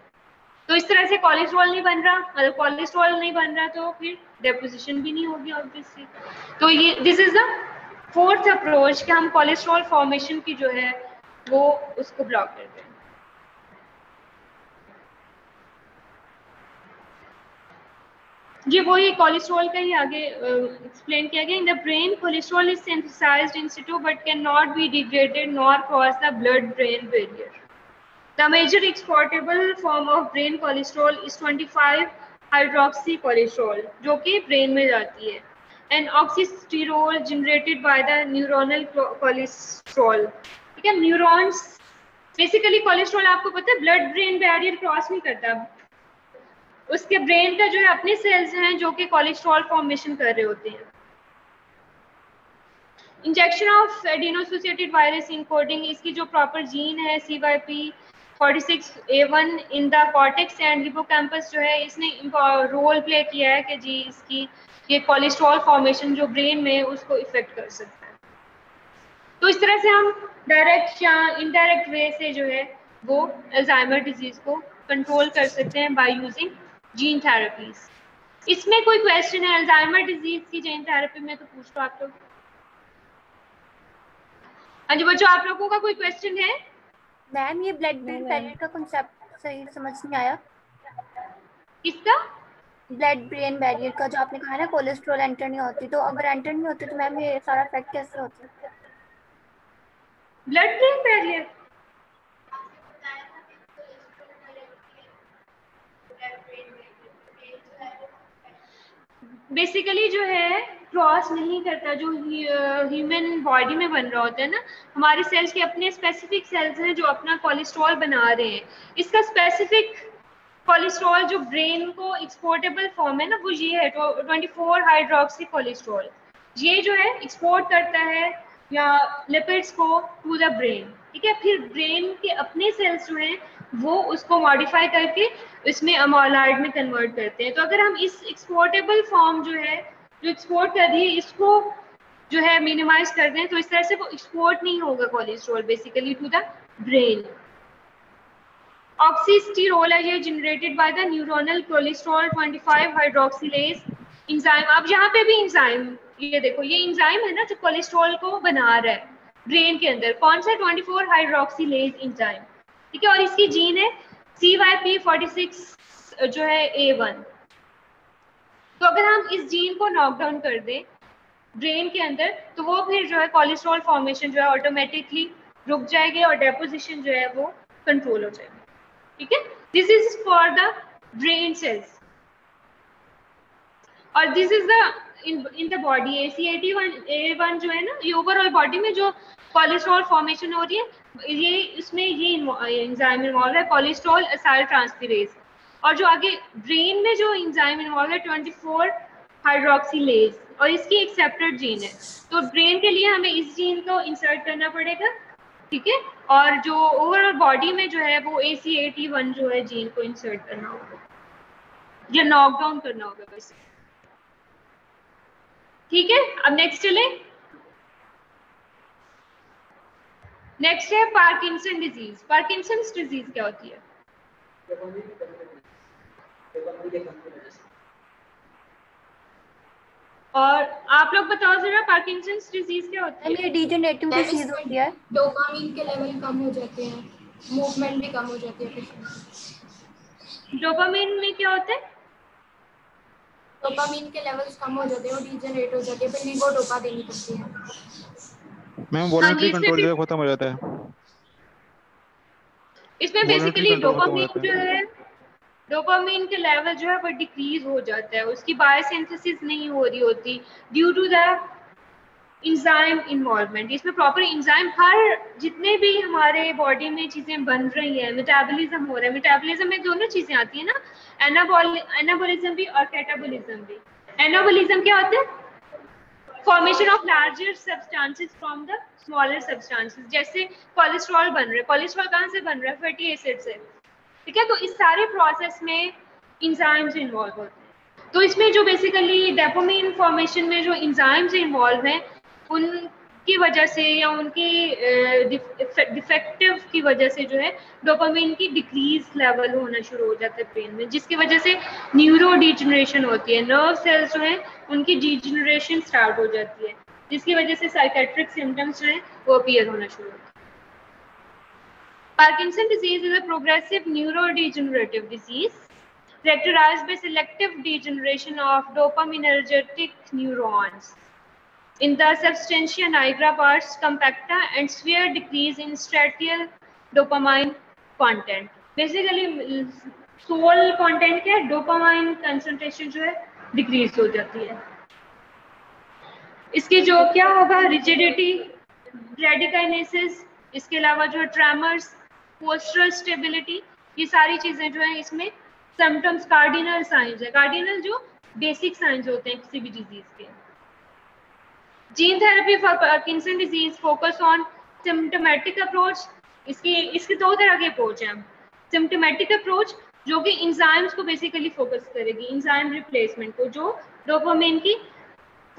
तो इस तरह से कोलेस्ट्रॉल नहीं बन रहा। मतलब कोलेस्ट्रॉल नहीं बन रहा तो फिर डेपोजिशन भी नहीं होगी ऑब्वियसली तो ये this is the fourth approach कि हम कोलेस्ट्रॉल फॉर्मेशन की जो है, वो उसको ब्लॉक कर दें। ये वही कोलेस्ट्रॉल का ही आगे एक्सप्लेन किया गया। In the brain cholesterol is synthesised in situ but can not be degraded nor cross the blood brain barrier the major exportable form of brain cholesterol is 25 hydroxy cholesterol जो कि brain में जाती है। And oxysterol generated by the neuronal cholesterol ठीक है neurons basically cholesterol आपको पता है ब्लड ब्रेन बैरियर क्रॉस नहीं करता। उसके ब्रेन का जो है, अपने सेल्स हैं, जो कि कोलेस्ट्रॉल फॉर्मेशन कर रहे होते हैं। Injection of adeno associated virus encoding इसकी जो प्रॉपर जीन है C Y P forty six A one in the cortex and hippocampus जो है, इसने रोल प्ले किया है कि जी इसकी, ये कोलेस्ट्रॉल फॉर्मेशन जो ब्रेन में उसको इफ़ेक्ट कर सकता है। तो इस तरह से हम डायरेक्ट या इनडायरेक्ट वे से जो है, वो अल्जाइमर डिज़ीज़ को कंट्रोल कर सकते हैं बाय यूजिंग जीन थेरेपीज इसमें कोई क्वेश्चन है अल्जाइमर डिज़ीज़ की जीन थेरेपी में तो पूछ लो आप लोग। हाँ जी, बच्चों, आप लोगों का कोई क्वेश्चन है? मैम ये ब्लड ब्रेन बैरियर का कांसेप्ट सही समझ नहीं आया। किसका? ब्लड ब्रेन बैरियर का जो आपने कहा ना कोलेस्ट्रॉल एंटर नहीं होती तो अगर एंटर नहीं होती तो मैम ये सारा इफ़ेक्ट कैसे होता? है ब्लड ब्रेन बैरियर बेसिकली जो है क्रॉस नहीं करता, जो ह्यूमन बॉडी में बन रहा होता है ना, हमारे सेल्स के अपने स्पेसिफिक सेल्स हैं जो अपना कोलेस्ट्रॉल बना रहे हैं। इसका स्पेसिफिक कोलेस्ट्रॉल जो ब्रेन को एक्सपोर्टेबल फॉर्म है ना, वो ये है ट्वेंटी फोर हाइड्रोक्सी कोलेस्ट्रॉल ये जो है एक्सपोर्ट करता है, या लिपिड्स को टू द ब्रेन ठीक है? फिर ब्रेन के अपने सेल्स जो हैं वो उसको मॉडिफाई करके इसमें अमोलाइड में कन्वर्ट करते हैं। तो अगर हम इस एक्सपोर्टेबल फॉर्म जो है, जो एक्सपोर्ट कर रही है, इसको जो है मिनिमाइज कर दें तो इस तरह से वो एक्सपोर्ट नहीं होगा cholesterol basically to the brain oxysterol है ये generated by the neuronal cholesterol 25 hydroxylase enzyme अब यहाँ पे भी इंजाइम ये देखो, ये इंजाइम है ना जो कोलेस्ट्रॉल को बना रहा है ब्रेन के अंदर। कौन सा? 24 हाइड्रोक्सिलेज इंजाइम ठीक है, और इसकी जीन है C Y P forty six जो है ए वन तो अगर हम इस जीन को नॉकडाउन कर दें ब्रेन के अंदर तो वो फिर जो है कोलेस्ट्रॉल फॉर्मेशन जो है ऑटोमेटिकली रुक जाएगी और डेपोजिशन जो है वो कंट्रोल हो जाएगी। ठीक है? This is for the brain cells और this is the in in the body A C A T one A one जो है ना, ये ओवरऑल बॉडी में जो कोलेस्ट्रॉल फॉर्मेशन हो रही है, ये इसमें ये इंजाइम इन्वॉल्व है, कोलेस्ट्रॉल असाइल ट्रांसफरेज और जो आगे ब्रेन में जो इंजाइम इन्वॉल्व है, ट्वेंटी फोर हाइड्रोक्सीलेज, और इसकी एक सेपरेट जीन है। तो ब्रेन के लिए हमें इस जीन को इंसर्ट करना पड़ेगा, ठीक है? और जो ओवरऑल बॉडी में जो है, वो ए सी ए टी वन जो है, जीन को इंसर्ट करना होगा। या नॉकडाउन करना होगा वैसे ठीक है? अब नेक्स्ट चले। नेक्स्ट है पार्किंसन डिज़ीज़ पार्किंसन डिज़ीज़ क्या होती है? और आप लोग बताओ जरा पार्किंसंस डिज़ीज़ क्या होती है? ये डिजेनरेटिव डिसीज होती है। डोपामीन के लेवल कम हो जाते हैं मूवमेंट भी कम हो जाती है पेशेंट डोपामिन में क्या होता है? डोपामीन के लेवल्स कम हो जाते हैं और डिजेनरेट हो जाती है फिर लीवोडोपा देनी पड़ती है। मैम वॉलंटरी कंट्रोल जो है खत्म हो जाता है। इसमें बेसिकली हो जाता जो है। है डोपामिन के लेवल जो है वो डिक्रीज हो जाता है। उसकी बायोसिंथेसिस नहीं हो रही होती due to the enzyme involvement इसमें प्रॉपर इंजाइम हर जितने भी हमारे बॉडी में चीज़ें बन रही हैं मेटाबॉलिज्म हो रहा है मेटाबॉलिज्म में दोनों चीज़ें आती है ना। एनाबॉल एनाबॉलिज्म भी और कैटाबॉलिज्म भी। एनाबॉलिज्म क्या होता है? Formation of larger substances from the smaller substances जैसे कोलेस्ट्रॉल बन रहा कोलेस्ट्रॉल कहाँ से बन रहा है? फैटी एसिड से। ठीक है? तो इस सारे प्रोसेस में इंजाइम्स इन्वॉल्व होते हैं। तो इसमें जो बेसिकली डेपोमिन फॉर्मेशन में जो इंजाइम्स इन्वॉल्व हैं, उनकी वजह से या उनकी डिफेक्टिव की वजह से जो है डोपामिन की डिक्रीज लेवल होना शुरू हो जाता है ब्रेन में, जिसकी वजह से न्यूरो डिजनरेशन होती है। नर्व सेल्स जो है उनकी डिजनरेशन स्टार्ट हो जाती है, जिसकी वजह से साइकेट्रिक सिम्टम्स जो हैं, वो अपीयर होना शुरू होता हैं। Parkinson disease is a progressive neurodegenerative disease characterised by selective degeneration of dopaminergic neurons in the substantia nigra parts compacta and sphere decrease in striatal dopamine content basically sole content क्या है? Dopamine concentration जो है decrease हो जाती है। इसकी जो क्या होगा रिजिडिटी रेडिकाइनेसिस इसके अलावा जो ट्रेमर्स पोस्टरल स्टेबिलिटी ये सारी चीज़ें जो है, इसमें सिम्टम्स कार्डिनल साइंस है। कार्डिनल जो बेसिक साइंस होते हैं किसी भी डिज़ीज़ के। Gene therapy for Parkinson disease focus on symptomatic approach इसकी, इसके दो तरह के अप्रोच हैं। सिम्टोमेटिक अप्रोच जो कि इंजाइम्स को बेसिकली फोकस करेगी इंजाइम रिप्लेसमेंट को, जो डोपामिन की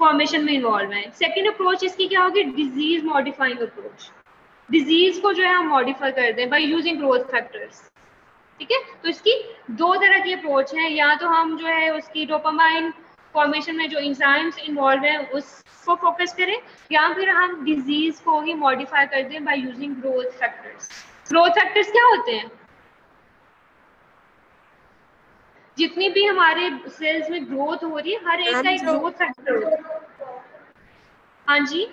फॉर्मेशन में इन्वॉल्व है। सेकेंड अप्रोच इसकी क्या होगी? डिज़ीज़ मॉडिफाइंग अप्रोच डिज़ीज़ को जो है हम मॉडिफाई कर दें बाय यूजिंग ग्रोथ फैक्टर्स ठीक है? तो इसकी दो तरह की अप्रोच है। या तो हम जो है उसकी डोपामाइन फॉर्मेशन में जो इंजाइम्स इन्वॉल्व हैं, उसको फोकस करें, या फिर हम डिज़ीज़ को ही मॉडिफाई कर दें by using growth factors growth factors क्या होते हैं? जितनी भी हमारे सेल्स में ग्रोथ हो रही है हर एक का एक ग्रोथ फैक्टर है हाँ। जी?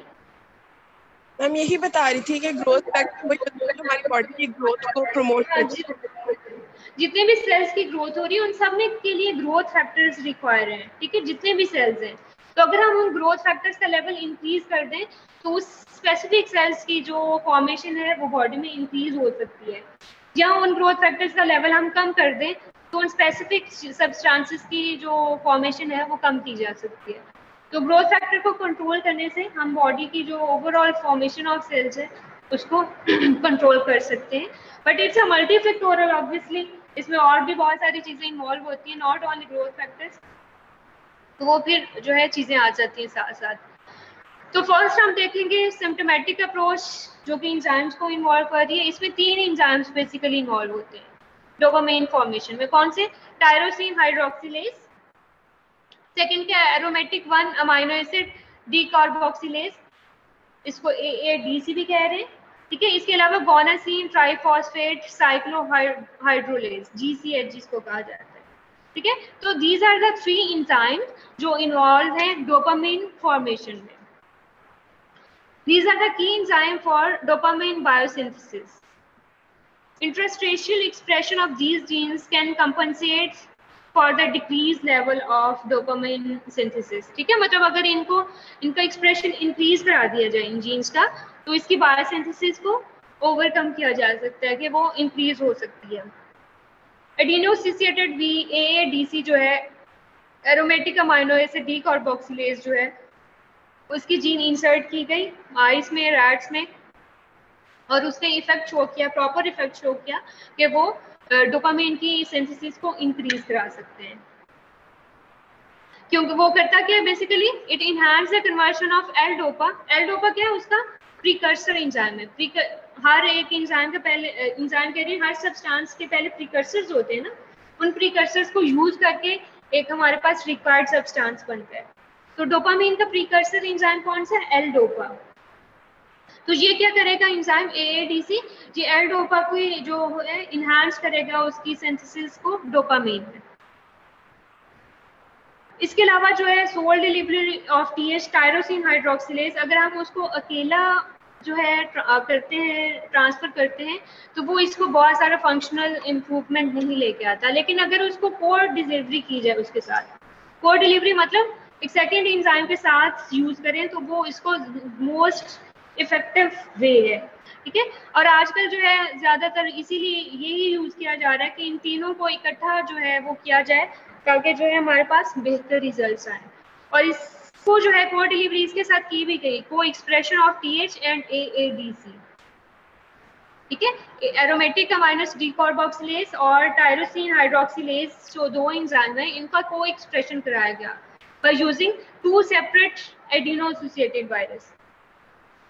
मैम यही बता रही थी कि ग्रोथ फैक्टर हमारी बॉडी की ग्रोथ को प्रमोट हाँ करती जी। जितने भी सेल्स की ग्रोथ हो रही है उन सब में के लिए ग्रोथ फैक्टर्स रिक्वायर हैं ठीक है? जितने भी सेल्स हैं। तो अगर हम उन ग्रोथ फैक्टर्स का लेवल इंक्रीज कर दें तो उस स्पेसिफिक सेल्स की जो फॉर्मेशन है वो बॉडी में इंक्रीज हो सकती है। या उन ग्रोथ फैक्टर्स का लेवल हम कम कर दें तो उन स्पेसिफिक सब्सटेंसेस की जो फॉर्मेशन है, वो कम की जा सकती है। तो ग्रोथ फैक्टर को कंट्रोल करने से हम बॉडी की जो ओवरऑल फॉर्मेशन ऑफ़ सेल्स है, उसको कंट्रोल कर सकते हैं। But it's a multi multifactorial obviously इसमें और भी बहुत सारी चीज़ें इन्वॉल्व होती हैं नॉट ओनली ग्रोथ फैक्टर्स तो वो फिर जो है चीज़ें आ जाती हैं साथ साथ तो फ़र्स्ट हम देखेंगे सिम्टोमेटिक अप्रोच जो कि इंजाइम्स को इन्वॉल्व कर रही है। इसमें तीन इंजाइम्स बेसिकली इन्वॉल्व होते हैं। डोपामाइन फॉर्मेशन में। कौन से? टायरोसिन हाइड्रोक्सिलेज सेकंड क्या है? Aromatic one amino acid decarboxylase इसको ए ए डी सी भी कह रहे हैं। ठीक है? इसके अलावा गोनासिन ट्राइफॉस्फेट साइक्लोहाइड्रोलेज जी सी एच जिसको कहा जाता है। ठीक है? तो these are the three enzymes जो इन्वॉल्व हैं डोपामिन फॉर्मेशन में। These are the key enzyme for dopamine biosynthesis. Interstitial expression of these genes can compensate for the decreased level of dopamine synthesis. ठीक है मतलब अगर इनको, इनका एक्सप्रेशन इंक्रीज करा दिया जाए इन जीन्स का तो इसकी बायोसिंथेसिस को ओवरकम किया जा सकता है कि वो इंक्रीज हो सकती है एडिनोसिसिएटेड वी ए डी सी जो है aromatic amino acid decarboxylase जो है, उसकी जीन इंसर्ट की गई माइस में रैट्स में और उसने इफ़ेक्ट शो किया प्रॉपर इफ़ेक्ट शो किया कि वो डोपामिन की सिंथेसिस को इंक्रीज करा सकते हैं। क्योंकि वो करता क्या है basically it enhance the conversion of L dopa L dopa क्या है, उसका प्रीकर्सर एंजाइम है। हर एक एंजाइम के पहले एंजाइम कह रही है हर सब्सटेंस के पहले प्रीकर्सर्स होते हैं ना। उन प्रीकर्सर्स को यूज़ करके एक हमारे पास रिक्वायर्ड सब्सटेंस बनता है। तो डोपामीन का प्रीकर्सर एंजाइम कौन सा है? एल डोपा तो ये क्या करेगा एंजाइम एएडीसी ये एल डोपा को जो है इनहांस करेगा उसकी सिंथेसिस को डोपामीन में। इसके अलावा जो है sole delivery of T H tyrosine hydroxylase अगर हम उसको अकेला जो है करते हैं ट्रांसफ़र करते हैं तो वो इसको बहुत सारा फंक्शनल इम्प्रूवमेंट नहीं लेके आता। लेकिन अगर उसको कोर डिलीवरी की जाए उसके साथ कोर डिलीवरी मतलब एक सेकेंड इंजाइम के साथ यूज़ करें तो वो इसको मोस्ट इफ़ेक्टिव वे है, ठीक है? और आजकल जो है, ज़्यादातर इसीलिए यही यूज़ किया जा रहा है कि इन तीनों को इकट्ठा जो है, वो किया जाए, ताकि जो है, हमारे पास बेहतर रिज़ल्ट आए। और इसको जो है को डिलीवरी इसके साथ की भी गई को expression of T H and A A D C ठीक है? एरोमेटिक माइनस डीकॉर्बोक्सिलेज और टायरोसिन हाइड्रोक्सिलेज जो दो इंजाइम है, इनका को एक्सप्रेशन कराया गया। Using two separate adeno associated virus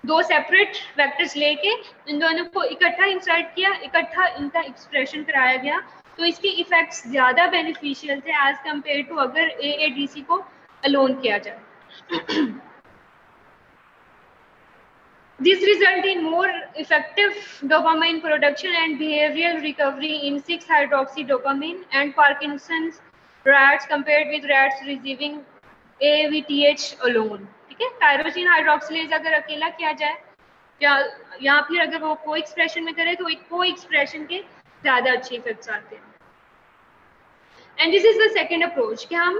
दो सेपरेट वेक्टर्स लेके इन दोनों को इकट्ठा इंसर्ट किया, इकट्ठा इनका एक्सप्रेशन कराया गया। तो इसके इफेक्ट्स ज़्यादा बेनिफिशियल थे एज कंपेयर टू अगर ए ए डी सी को अलोन किया जाए। This result in more effective dopamine production and behaviour recovery in six hydroxy dopamine and Parkinson rats compare with rats receiving A V T H alone ठीक है? Tyrosine hydroxylase अगर अकेला किया जाए, या या फिर अगर वो को एक्सप्रेशन में करे तो एक को एक्सप्रेशन के ज़्यादा अच्छे इफेक्ट्स आते हैं। And this is the second approach कि हम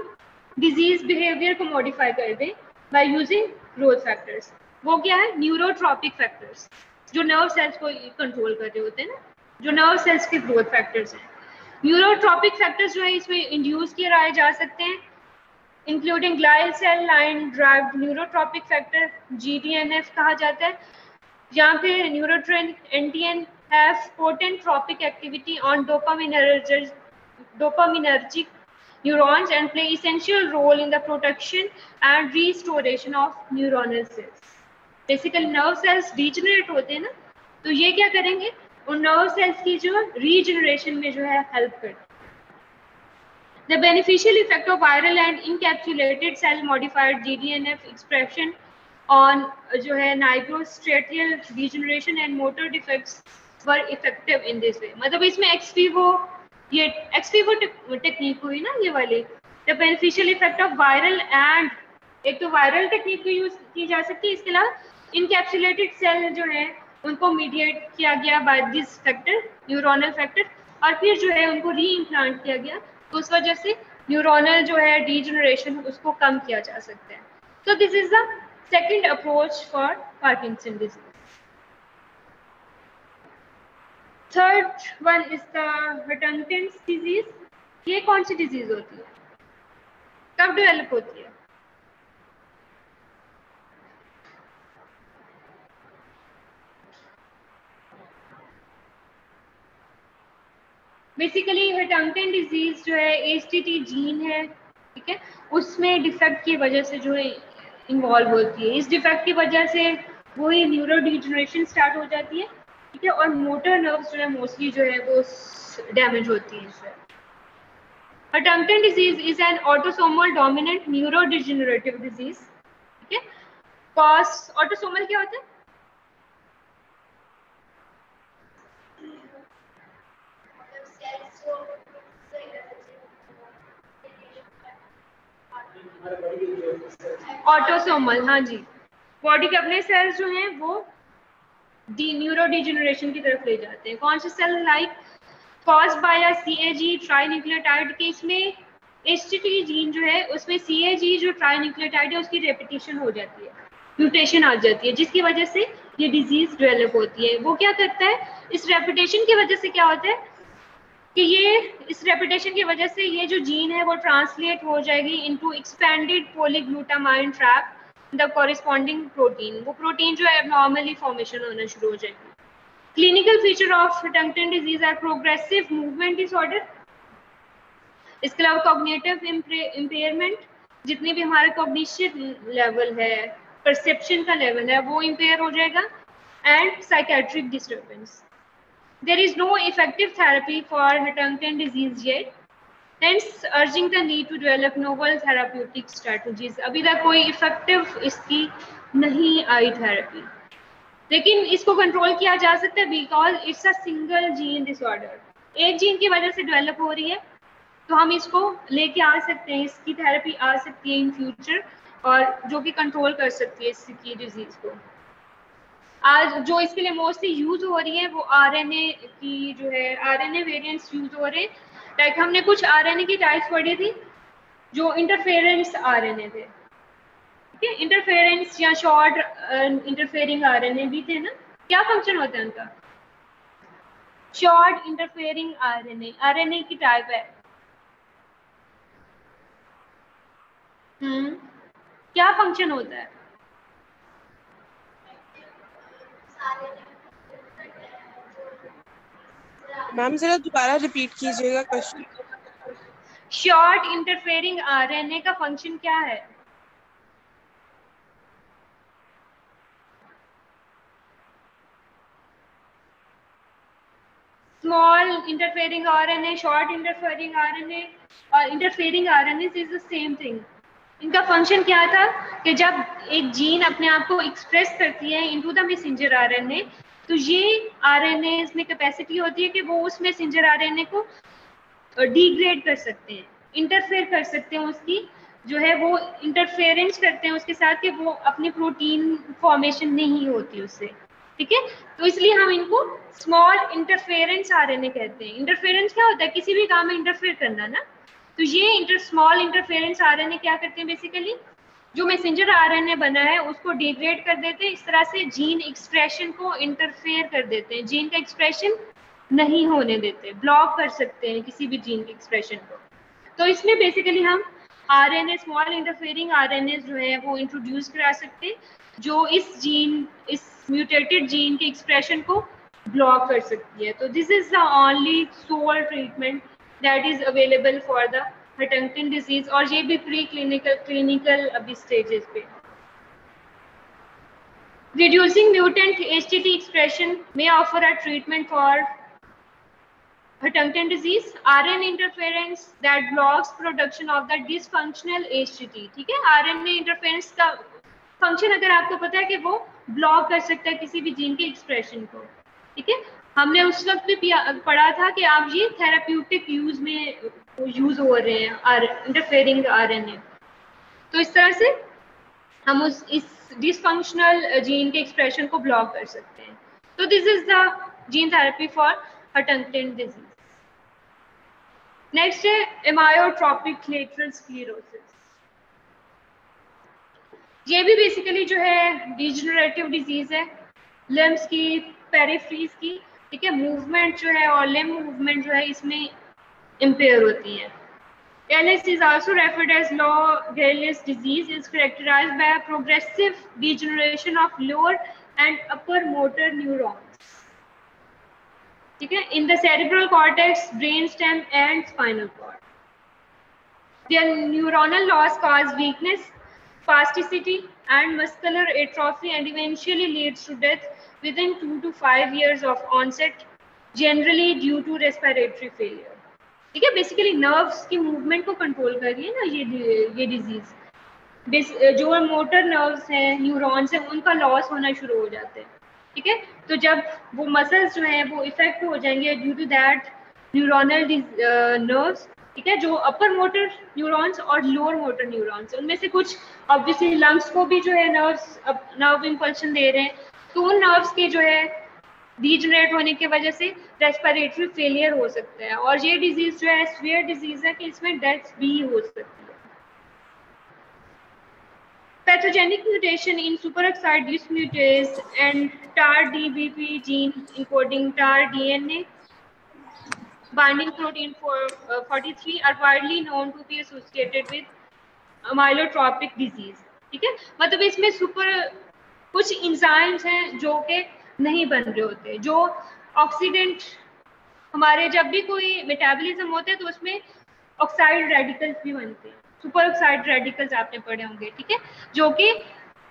डिज़ीज़ बिहेवियर को मॉडिफाई कर दें बाय यूजिंग ग्रोथ फैक्टर्स वो क्या है? न्यूरोट्रॉपिक फैक्टर्स जो नर्व सेल्स को कंट्रोल कर रहे होते हैं ना, जो नर्व सेल्स के ग्रोथ फैक्टर्स हैं। न्यूरोट्रॉपिक फैक्टर्स जो है, इसमें इंड्यूस किए जा सकते हैं। Including glial cell line derived neurotrophic factor F कहा जाता है। या फिर neurturin NTN F potent trophic activity on dopaminergic neurons and play essential role in the protection and restoration of neuronal cells basically nerve cells regenerate होते हैं ना। तो ये क्या करेंगे? उन नर्व सेल्स की जो रीजनरेशन में जो है हेल्प करते हैं। The beneficial effect of viral and encapsulated cell modified GDNF expression on जो है nigrostriatal degeneration and motor defects were effective in this way. मतलब इसमें vivo ये vivo टेक्निक हुई ना ये वाली the beneficial effect of viral and एक तो वायरल टेक्निक भी यूज़ की जा सकती है इसके अलावा इनकैप्सुलेटेड सेल जो है उनको मीडिएट किया गया by this factor neuronal factor और फिर जो है उनको री किया गया तो उस वजह से न्यूरोनल जो है डीजनरेशन उसको कम किया जा सकता है। So this is the second approach for Parkinson disease third one is the Huntington's disease ये कौन सी डिज़ीज़ होती है? कब डेवलप होती है? बेसिकली हेटांगटन डिज़ीज़ जो है एच जीन है, ठीक है? उसमें डिफेक्ट की वजह से जो है इन्वॉल्व होती है। इस डिफेक्ट की वजह से वही न्यूरो डिजनरेशन स्टार्ट हो जाती है, ठीक है? और मोटर नर्व्स जो है मोस्टली जो है, वो डैमेज होती है इससे Huntington disease is an autosomal dominant neurodegenerative disease. ठीक है? Cause ऑटोसोमल क्या होता है? ऑटोसोमल हाँ जी। बॉडी के अपने सेल्स जो हैं, वो डी न्यूरो डिजेनरेशन की तरफ़ ले जाते हैं। कौन से cell like cause by C A G trinucleotide के इसमें एच जीन जो है, उसमें सी ए जी जो ट्राईन्यूक्लियोटाइड है, उसकी रेपिटेशन हो जाती है। म्यूटेशन आ जाती है, जिसकी वजह से ये डिज़ीज़ डेवलप होती है। वो क्या करता है? इस रेपिटेशन की वजह से क्या होता है? कि ये इस रेपिटेशन की वजह से ये जो जीन है, वो ट्रांसलेट हो जाएगी into expanded polyglutamine tract the corresponding protein वो प्रोटीन जो है नॉर्मली फॉर्मेशन होना शुरू हो जाएगी। Clinical feature of Huntington disease are progressive movement disorder इसके अलावा कॉग्निटिव इम्पेयरमेंट जितनी भी हमारा कॉग्निशन लेवल है परसेप्शन का लेवल है, वो इम्पेयर हो जाएगा and psychiatric disturbance there is no effective therapy for Huntington disease yet hence, urging the need to develop novel therapeutic strategies. अभी तक कोई इफ़ेक्टिव इसकी नहीं आई थेरेपी लेकिन इसको कंट्रोल किया जा सकता है because it's a single gene disorder एक जीन की वजह से डेवलप हो रही है तो हम इसको लेके आ सकते हैं, इसकी थेरेपी आ सकती है इन फ्यूचर और जो कि कंट्रोल कर सकती है इसकी डिज़ीज़ को। आज जो इसके लिए मोस्टली यूज़ हो रही है, वो आरएनए की जो है आरएनए वेरिएंट्स यूज़ हो रहे हैं। लाइक हमने कुछ आरएनए की टाइप्स पढ़ी थी, जो इंटरफेरेंस आरएनए थे। ठीक है? इंटरफेरेंस या शॉर्ट इंटरफेयरिंग आरएनए भी थे ना? क्या फ़ंक्शन होता है उनका? शॉर्ट इंटरफेयरिंग आरएनए आरएनए की टाइप है। हम्म क्या फ़ंक्शन होता है? मैम, जरा दोबारा रिपीट कीजिएगा क्वेश्चन शॉर्ट इंटरफेरिंग आरएनए का फ़ंक्शन क्या है? Small interfering RNA short interfering RNA और interfering RNA is the same thing इनका फ़ंक्शन क्या था कि जब एक जीन अपने आप को एक्सप्रेस करती है इनटू द मैसेंजर आरएनए तो ये आरएनए इसमें कैपेसिटी होती है कि वो उस मैसेंजर आरएनए को डिग्रेड कर सकते हैं इंटरफेयर कर सकते हैं उसकी, जो है वो इंटरफेरेंस करते हैं उसके साथ कि वो अपनी प्रोटीन फॉर्मेशन नहीं होती उससे, ठीक है? तो इसलिए हम इनको स्मॉल इंटरफेरेंस आरएनए कहते हैं। इंटरफेरेंस क्या होता है? किसी भी काम में इंटरफेयर करना ना तो ये इंटर स्मॉल इंटरफेरेंस आरएनए क्या करते हैं बेसिकली जो मैसेंजर आरएनए बना है, उसको डिग्रेड कर देते हैं, इस तरह से जीन एक्सप्रेशन को इंटरफेयर कर देते हैं। जीन का एक्सप्रेशन नहीं होने देते ब्लॉक कर सकते हैं किसी भी जीन के एक्सप्रेशन को। तो इसमें बेसिकली हम R N A small interfering R RNA जो है, वो इंट्रोड्यूस करा सकते हैं, जो इस जीन इस म्यूटेटेड जीन के एक्सप्रेशन को ब्लॉक कर सकती है। तो this is the only sole treatment that is available for the Huntington disease और ये भी प्री क्लिनिकल क्लिनिकल अभी स्टेजेस पे। Reducing mutant H expression may offer a treatment for Huntington disease R N interference that blocks production of the dysfunctional H ठीक है? R N interference का function अगर आपको पता है कि वो ब्लॉक कर सकता है किसी भी जीन के एक्सप्रेशन को, ठीक है? हमने उस वक्त भी पढ़ा था कि आप ये थेराप्यूटिक यूज़ में यूज़ हो रहे हैं, आर इंटरफेयरिंग आरएनए तो इस तरह से हम उस, इस डिसफंक्शनल जीन के एक्सप्रेशन को ब्लॉक कर सकते हैं। तो this is the gene therapy for Huntington disease next है एमायोट्रोपिक लेटरल स्क्लेरोसिस ये भी बेसिकली जो है डिजनरेटिव डिज़ीज़ है लिम्स की पेरिफ्रीज की। ठीक है मूवमेंट जो है और लिम मूवमेंट जो है इसमें इम्पेयर होती है ALS is also referred as low Gallus disease is characterized by a progressive degeneration of lower and upper motor neurons. Okay, in the cerebral cortex, brainstem, and spinal cord. Their neuronal loss cause weakness, spasticity, and muscular atrophy, and eventually leads to death within two to five years of onset, generally due to respiratory failure. ठीक है? Basically nerves की movement को control कर रही है ना ये ये डिज़ीज़ जो मोटर नर्व्स हैं न्यूरॉन्स हैं उनका लॉस होना शुरू हो जाते हैं। ठीक है? तो जब वो मसल्स जो हैं वो इफ़ेक्ट हो जाएँगे due to that neuronal nerves ठीक है? जो अपर मोटर न्यूरॉन्स और लोअर मोटर न्यूरॉन्स उनमें से कुछ ऑब्वियसली लंग्स को भी जो है नर्व्स नर्व इम्पल्शन दे रहे हैं। तो नर्व्स के जो है डीजनरेट होने की वजह से रेस्पिरेटरी फेलियर हो सकता है और ये डिज़ीज़ जो है स्वेयर डिज़ीज़ है कि इसमें डेथ भी हो सकती है pathogenic mutation in superoxide dismutase and TAR-DBP gene encoding TAR DNA binding protein for uh, 43 are widely known to be associated with amylotropic disease ठीक है मतलब इसमें सुपर कुछ इंजाइम्स हैं जो कि नहीं बन रहे होते, जो ऑक्सीडेंट हमारे जब भी कोई मेटाबॉलिज्म होते है तो उसमें ऑक्साइड रेडिकल्स भी बनते हैं। सुपर ऑक्साइड रेडिकल्स आपने पढ़े होंगे, ठीक है? जो कि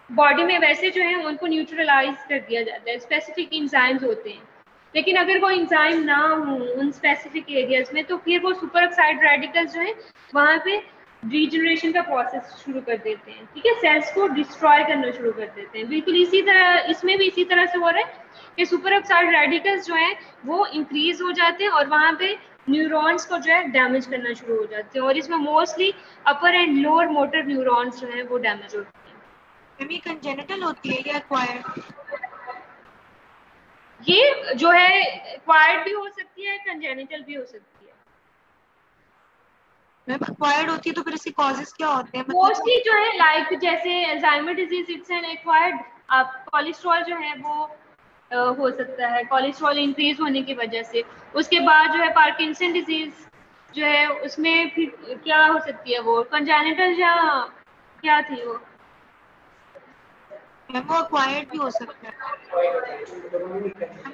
बॉडी में वैसे जो है, उनको न्यूट्रलाइज कर दिया जाता है। स्पेसिफिक इंजाइम्स होते हैं। लेकिन अगर वो इंजाइम ना हो उन स्पेसिफिक एरियाज़ में तो फिर वो सुपर ऑक्साइड रेडिकल्स जो है, वहाँ पे रीजनरेशन का प्रोसेस शुरू कर देते हैं ठीक है? सेल्स को डिस्ट्रॉय करना शुरू कर देते हैं। बिल्कुल इसी तरह इसमें भी इसी तरह से हो रहा है कि सुपर ऑक्साइड रेडिकल्स जो है वो इंक्रीज हो जाते हैं और वहाँ पे न्यूरॉन्स को जो है डैमेज करना शुरू हो जाते हैं। और इसमें mostly upper and lower motor neurons जो है वो डैमेज होते हैं। ये कंजेनिटल होती है या एक्वायर्ड ये जो है एक्वायर्ड भी हो सकती है कंजेनिटल भी हो सकती है। एक्वायर्ड होती है तो फिर इसके कॉजेस क्या होते हैं? मतलब मोस्टली जो है लाइक जैसे Alzheimer disease it's an acquired आप कोलेस्ट्रॉल जो है वो हो सकता है। कोलेस्ट्रॉल इंक्रीज होने की वजह से। उसके बाद जो है पार्किंसन डिज़ीज़ जो है उसमें फिर क्या हो सकती है वो? कंजेनिटल या क्या थी वो? वो एक्वायर्ड भी हो सकता है।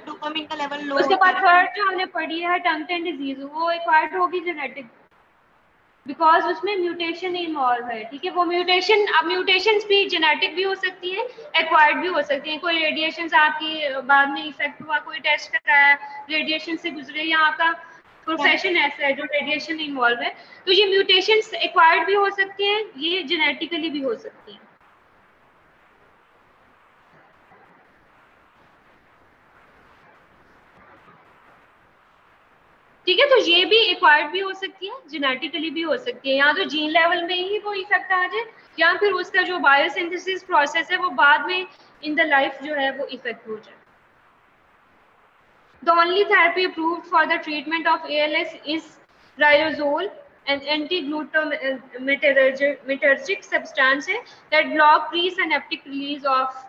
डोपामिन का लेवल लो उसके बाद थर्ड जो हमने पढ़ी है टंगटन डिज़ीज़ वो एक्वायर्ड होगी जेनेटिक बिकॉज़ उसमें म्यूटेशन इन्वॉल्व है, ठीक है? वो म्यूटेशन अब म्यूटेशन भी जेनेटिक भी हो सकती है एक्वायर्ड भी हो सकती है। कोई रेडिएशन आपकी बाद में इफ़ेक्ट हुआ, कोई टेस्ट कराया रेडिएशन से गुजरे, या आपका प्रोफेशन ऐसा है जो रेडिएशन इन्वॉल्व है तो ये म्यूटेशन एक्वायर्ड भी हो सकती हैं, ये जेनेटिकली भी हो सकती हैं। ठीक है तो ये भी एक्वायर्ड भी हो सकती है जेनेटिकली भी हो सकती है। या तो जीन लेवल में ही वो इफ़ेक्ट आ जाए, या फिर उसका जो बायोसिंथेसिस प्रोसेस है, वो बाद में इन द लाइफ जो है, वो इफ़ेक्ट हो जाए। The only therapy approve for the treatment of A L S is riluzole and anti glutamatergic है that block pre synaptic release of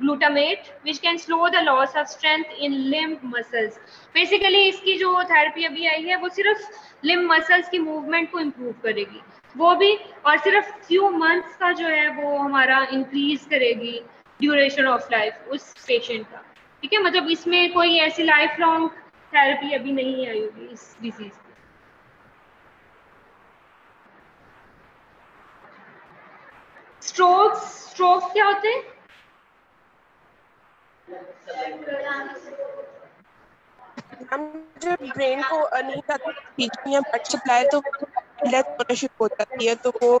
glutamate, which can slow the loss of strength in limb muscles. Basically, इसकी जो therapy अभी आई है वो सिर्फ़ limb muscles की movement को इम्प्रूव करेगी। वो भी और सिर्फ़ फ्यू मंथ्स का जो है वो हमारा इंक्रीज करेगी ड्यूरेशन ऑफ़ लाइफ उस पेशेंट का। ठीक है? मतलब इसमें कोई ऐसी लाइफ लॉन्ग थेरेपी अभी नहीं आई होगी इस डिज़ीज़ की। स्ट्रोक्स स्ट्रोक्स क्या होते हैं? हम जब ब्रेन को अ, नहीं जाती टीचिंग या ब्लड सप्लाई तो डेथ होना शुरू हो जाती है तो वो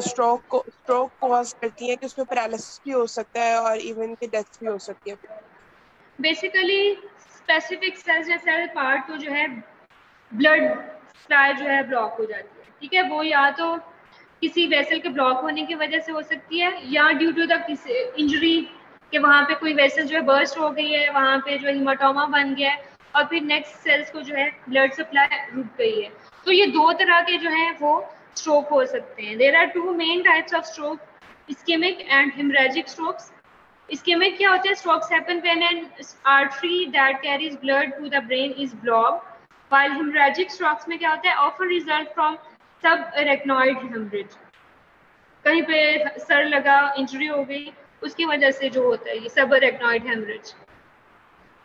स्ट्रोक को स्ट्रोक कॉज करती है कि उसमें पैरालिसिस भी हो सकता है और इवन की डेथ भी हो सकती है। बेसिकली स्पेसिफिक सेल्स या सेल पार्ट को जो है ब्लड सप्लाई जो है ब्लॉक हो जाती है ठीक है? वो या तो किसी वेसल के ब्लॉक होने की वजह से हो सकती है या ड्यू टू द इंजरी कि वहाँ पे कोई वेसल जो है बर्स्ट हो गई है, वहाँ पे जो हिमाटोमा बन गया है और फिर नेक्स्ट सेल्स को जो है ब्लड सप्लाई रुक गई है। तो ये दो तरह के जो है वो स्ट्रोक हो सकते हैं। There are two main types of stroke ischemic and hemorrhagic strokes ischemic क्या होता है? Strokes happen when an artery that carries blood to the brain is blocked, while hemorrhagic strokes में क्या होता है? Often result from subarachnoid hemorrhage कहीं पे sir लगा इंजरी हो गई उसकी वजह से जो होता है, ये subarachnoid hemorrhage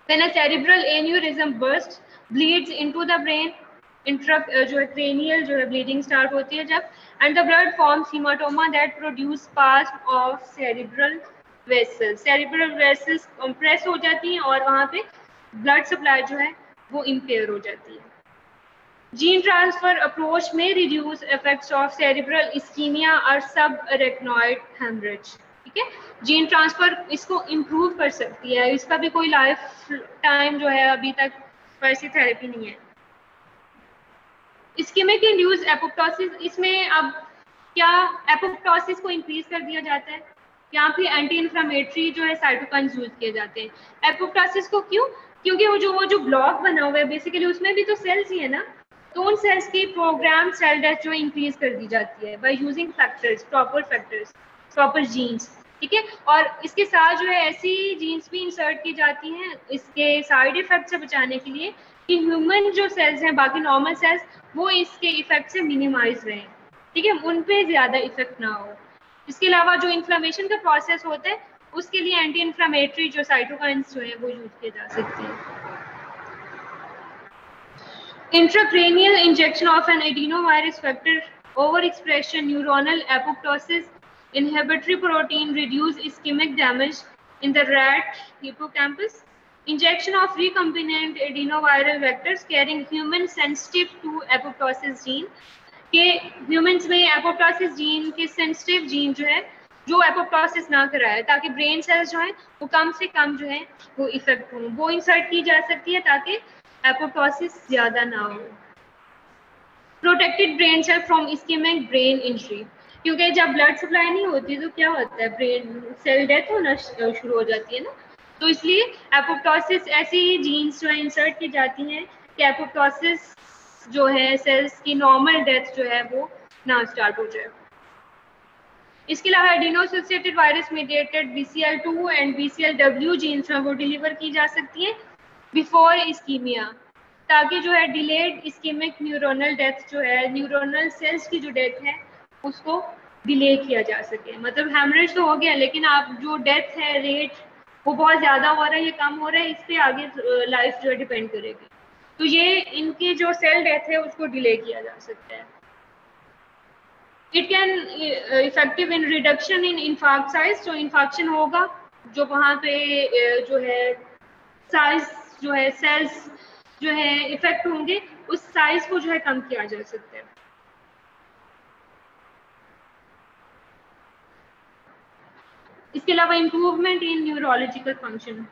then a cerebral aneurysm burst bleeds into the brain intra जो है क्रेनियल जो है ब्लीडिंग स्टार्ट होती है जब and the blood forms hematoma that produce pass of cerebral vessels cerebral vessels compress हो जाती हैं और वहाँ पे ब्लड सप्लाई जो है, वो इम्पेयर हो जाती है। जीन ट्रांसफ़र अप्रोच में reduce effects of cerebral ischemia और सब रेक्नॉइड हेमरेज ठीक है? जीन ट्रांसफ़र इसको इम्प्रूव कर सकती है। इसका भी कोई लाइफ टाइम जो है अभी तक वैसी थेरेपी नहीं है। इस्कीमिक इंड्यूस एपोप्टोसिस इसमें अब क्या एपोप्टोसिस को इंक्रीज कर दिया जाता है? यहाँ पे एंटी इन्फ्लामेटरी जो है साइटोकाइंस यूज़ किए जाते हैं। एपोप्टोसिस को क्यों? क्योंकि वो जो वो जो ब्लॉक बना हुआ है बेसिकली उसमें भी तो सेल्स ही है ना? तो उन सेल्स की प्रोग्राम सेल डेथ जो इंक्रीज कर दी जाती है by using factors proper factors proper genes ठीक है? और इसके साथ जो है ऐसी जीन्स भी इंसर्ट की जाती हैं इसके साइड इफ़ेक्ट से बचाने के लिए कि ह्यूमन जो सेल्स हैं, बाकी नॉर्मल सेल्स वो इसके इफ़ेक्ट से मिनिमाइज रहें, ठीक है? उन पे ज़्यादा इफ़ेक्ट ना हो। इसके अलावा जो इन्फ्लेमेशन का प्रोसेस होता है, उसके लिए एंटी इन्फ्लामेटरी जो साइटोकाइंस जो है, वो यूज़ किए जा सकते हैं। Intracranial injection of an adeno virus factor over expression neuronal apoptosis inhibitory protein reduce ischemic damage in the rat hippocampus injection of recombinant adenoviral vectors carrying human sensitive to apoptosis gene के humans में apoptosis gene के sensitive gene जो है जो apoptosis ना कराए ताकि brain cells जो है वो कम से कम जो है वो इफ़ेक्ट हो वो इंसर्ट की जा सकती है ताकि एपोप्टोसिस ज़्यादा ना हो protected brain cell from ischemic brain injury क्योंकि जब ब्लड सप्लाई नहीं होती तो क्या होता है? ब्रेन सेल डेथ होना शुरू हो जाती है ना? तो इसलिए एपोप्टोसिस ऐसी जीन्स जो है इंसर्ट की जाती हैं कि एपोप्टोसिस जो है सेल्स की नॉर्मल डेथ जो है, वो ना स्टार्ट हो जाए। इसके अलावा adeno associated virus mediated BCL2 and BCLW genes में वो डिलीवर की जा सकती है बिफोर इस्कीमिया ताकि जो है डिलेड इस्कीमिक न्यूरोनल डेथ जो है न्यूरोनल सेल्स की जो डेथ है, उसको डिले किया जा सके। मतलब हेमरेज तो हो गया, लेकिन आप जो डेथ है रेट वो बहुत ज़्यादा हो रहा है, ये कम हो रहा है इस पर आगे लाइफ जो है डिपेंड करेगी। तो ये इनके जो सेल डेथ है, उसको डिले किया जा सकता है। It can effective in reduction in infarct size जो इन्फाक्शन होगा, जो वहाँ पे जो है साइज़ जो है सेल्स जो है इफ़ेक्ट होंगे, उस साइज़ को जो है कम किया जा सकता है। इसके अलावा इम्प्रूवमेंट इन न्यूरोलॉजिकल फ़ंक्शन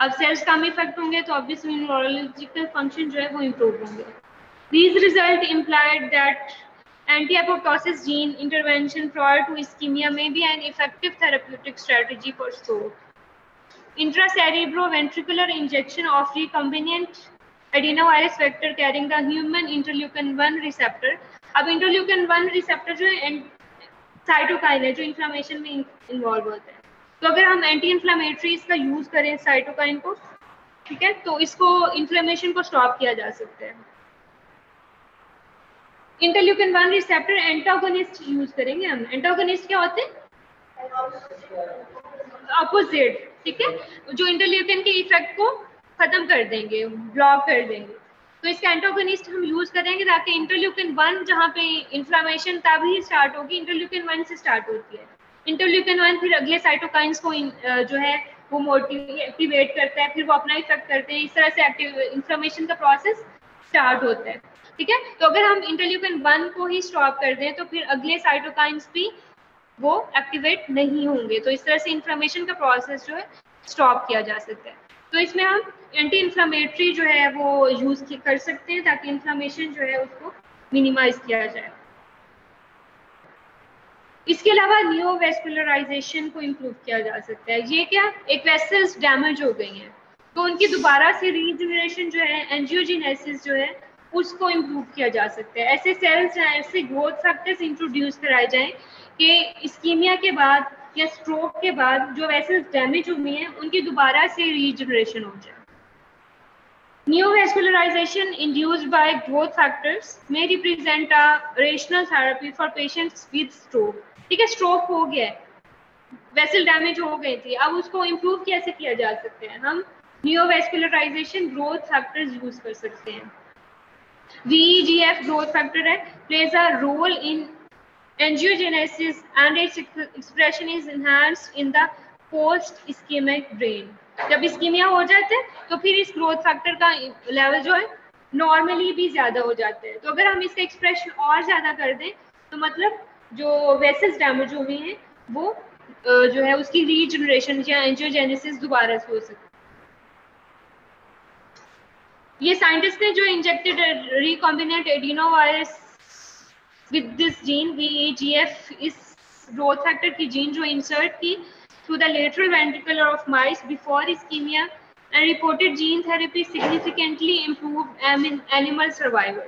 अब सेल्स कम इफ़ेक्ट होंगे तो ऑब्वियसली न्यूरोलॉजिकल फ़ंक्शन जो है वो इम्प्रूव होंगे। These results implied that anti apoptosis gene intervention prior to ischemia may be an effective therapeutic strategy for stroke intracerebroventricular injection of recombinant adenovirus vector carrying the human interleukin one receptor अब interleukin one receptor जो है cytokine है, जो inflammation में involve होता है। तो अगर हम एंटी इन्फ्लामेटरीज का यूज़ करें साइटोकाइन को, ठीक है तो इसको इन्फ्लेमेशन को स्टॉप किया जा सकता है। Interleukin one receptor antagonist use करेंगे हम। एंटागोनिस्ट क्या होते हैं? अपोजिट ठीक है? जो इंटरल्यूकिन के इफ़ेक्ट को खत्म कर देंगे ब्लॉक कर देंगे। तो इसका एंटागोनिस्ट हम यूज़ करेंगे ताकि इंटरल्यूकिन वन जहाँ पे इन्फ्लामेशन तभी स्टार्ट होगी इंटरल्यूकिन वन से स्टार्ट होती है। इंटरल्यूकिन वन फिर अगले साइटोकाइंस को जो है, वो मोटिव एक्टिवेट करता है, फिर वो अपना इफ़ेक्ट करते हैं। इस तरह से एक्टिव इन्फ्लामेशन का प्रोसेस स्टार्ट होता है। ठीक है? तो अगर हम इंटरल्यूकिन वन को ही स्टॉप कर दें तो फिर अगले साइटोकाइंस भी वो एक्टिवेट नहीं होंगे। तो इस तरह से इन्फ्लामेशन का प्रोसेस जो है स्टॉप किया जा सकता है। तो इसमें हम एंटी इन्फ्लामेटरी जो है, वो यूज़ कर सकते हैं, ताकि इन्फ्लामेशन जो है, उसको मिनिमाइज किया जाए। इसके अलावा न्यूवेस्कुलराइजेशन को इम्प्रूव किया जा सकता है। ये क्या? एक वेसल्स डैमेज हो गई हैं। तो उनकी दोबारा से रीजनरेशन जो है एनजियोजिनेसिस जो है, उसको इम्प्रूव किया जा सकता है। ऐसे सेल्स ऐसे ग्रोथ फैक्टर्स इंट्रोड्यूस कराए जाएँ कि इस्कीमिया के बाद या स्ट्रोक के बाद जो वेसल्स डैमेज हुई हैं, उनकी दोबारा से रीजनरेशन हो जाए। Neovascularization induced by growth factors may represent a rational therapy for patients with stroke. ठीक है स्ट्रोक हो गया है। वेसल डैमेज हो गई थी। अब उसको इम्प्रूव कैसे किया जा सकते हैं? हम न्यूवेस्कुलराइजेशन ग्रोथ फैक्टर्स यूज़ कर सकते हैं। VEGF growth factor है, plays a role in angiogenesis and its expression is enhanced in the post ischemic brain. जब इस्कीमिया हो जाते हैं तो फिर इस ग्रोथ फैक्टर का लेवल जो है नॉर्मली भी ज़्यादा हो जाते हैं। तो अगर हम इसका एक्सप्रेशन और ज़्यादा कर दें तो मतलब जो वेसल्स डैमेज हुए हैं, वो जो है उसकी रीजनरेशन या एंजियोजेनेसिस दोबारा से हो सकती ये साइंटिस्ट ने जो injected recombinant adenovirus with this gene VEGF इस ग्रोथ फैक्टर की जीन जो इंसर्ट की through the lateral ventricle of mice before ischemia and reported gene therapy significantly improved animal survival.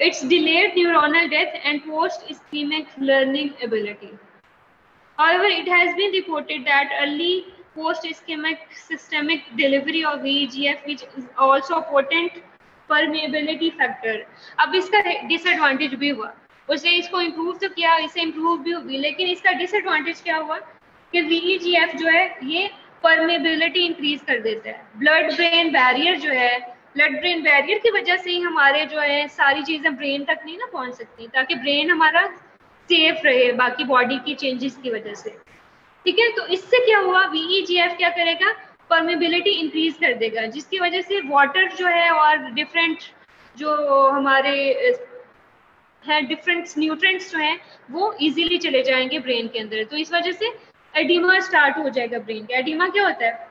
It's delayed neuronal death and post-ischemic learning ability. However, it has been reported that early post-ischemic systemic delivery of VEGF, which is also a potent permeability factor. अब इसका disadvantage भी हुआ उसे इसको improve तो किया इसे improve भी हुई लेकिन इसका डिसएडवांटेज क्या हुआ कि वीईजीएफ जो है ये परमेबिलिटी इंक्रीज कर देता है ब्लड ब्रेन बैरियर जो है ब्लड ब्रेन बैरियर की वजह से ही हमारे जो है, सारी चीज़ें ब्रेन तक नहीं ना पहुँच सकती, ताकि ब्रेन हमारा सेफ़ रहे, बाकी बॉडी की चेंजेस की वजह से। ठीक है? तो इससे क्या हुआ? वीईजीएफ क्या करेगा? परमेबिलिटी इंक्रीज कर देगा, जिसकी वजह से वाटर जो है और डिफरेंट जो हमारे, हैं डिफरेंट न्यूट्रेंट्स जो हैं, वो इजीली चले जाएँगे ब्रेन के अंदर। तो इस वजह से एडिमा स्टार्ट हो जाएगा ब्रेन का। एडिमा क्या होता है?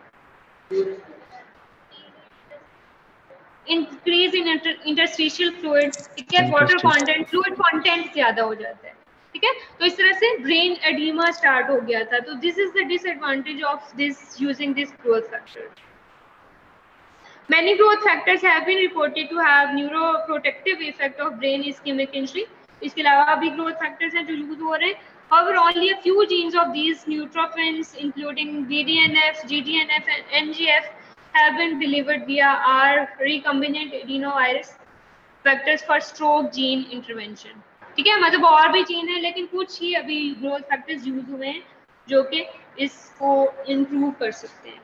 इंक्रीज इन इंटरस्टिशियल फ्लूड ठीक है वाटर कॉन्टेंट फ्लूड कॉन्टेंट ज़्यादा हो जाता है ठीक है? तो इस तरह से ब्रेन एडीमा स्टार्ट हो गया था तो this is the disadvantage of this using this growth factor many growth factors have been reported to have neuro protective effect of brain ischemic injury इसके अलावा भी ग्रोथ फैक्टर्स हैं जो यूज़ हो रहे हैं। However, only a few genes of these neutrophins, including BDNF, GDNF, and NGF, have been delivered via our recombinant adenovirus vectors for stroke gene intervention. ठीक है मतलब और भी जीन है, लेकिन कुछ ही अभी ग्रोथ फैक्टर्स यूज़ हुए हैं, जो कि इसको इम्प्रूव कर सकते हैं।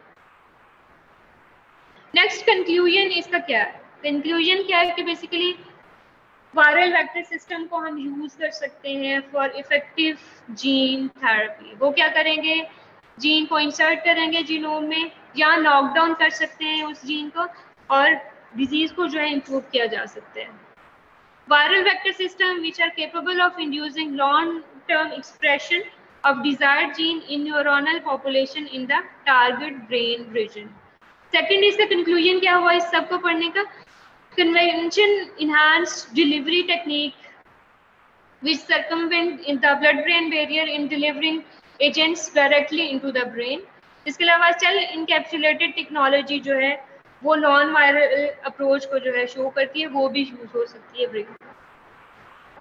नेक्स्ट कंक्लूजन इसका क्या है? कंक्लूजन क्या है कि बेसिकली वायरल वेक्टर सिस्टम को हम यूज़ कर सकते हैं फॉर इफ़ेक्टिव जीन थेरेपी वो क्या करेंगे? जीन को इंसर्ट करेंगे जीनोम में या नॉक डाउन कर सकते हैं उस जीन को और डिज़ीज़ को जो है इम्प्रूव किया जा सकते हैं। Viral vector system which are capable of inducing long term expression of desire gene in neuronal population in the target brain region second इसका कंक्लूजन क्या हुआ इस सबको पढ़ने का? Convention enhanced delivery technique which circumvent in the blood brain barrier in delivering agents directly into the brain इसके अलावा cell encapsulated technology जो है, वो नॉन वायरल अप्रोच को जो है शो करती है, वो भी यूज़ हो सकती है ब्रेन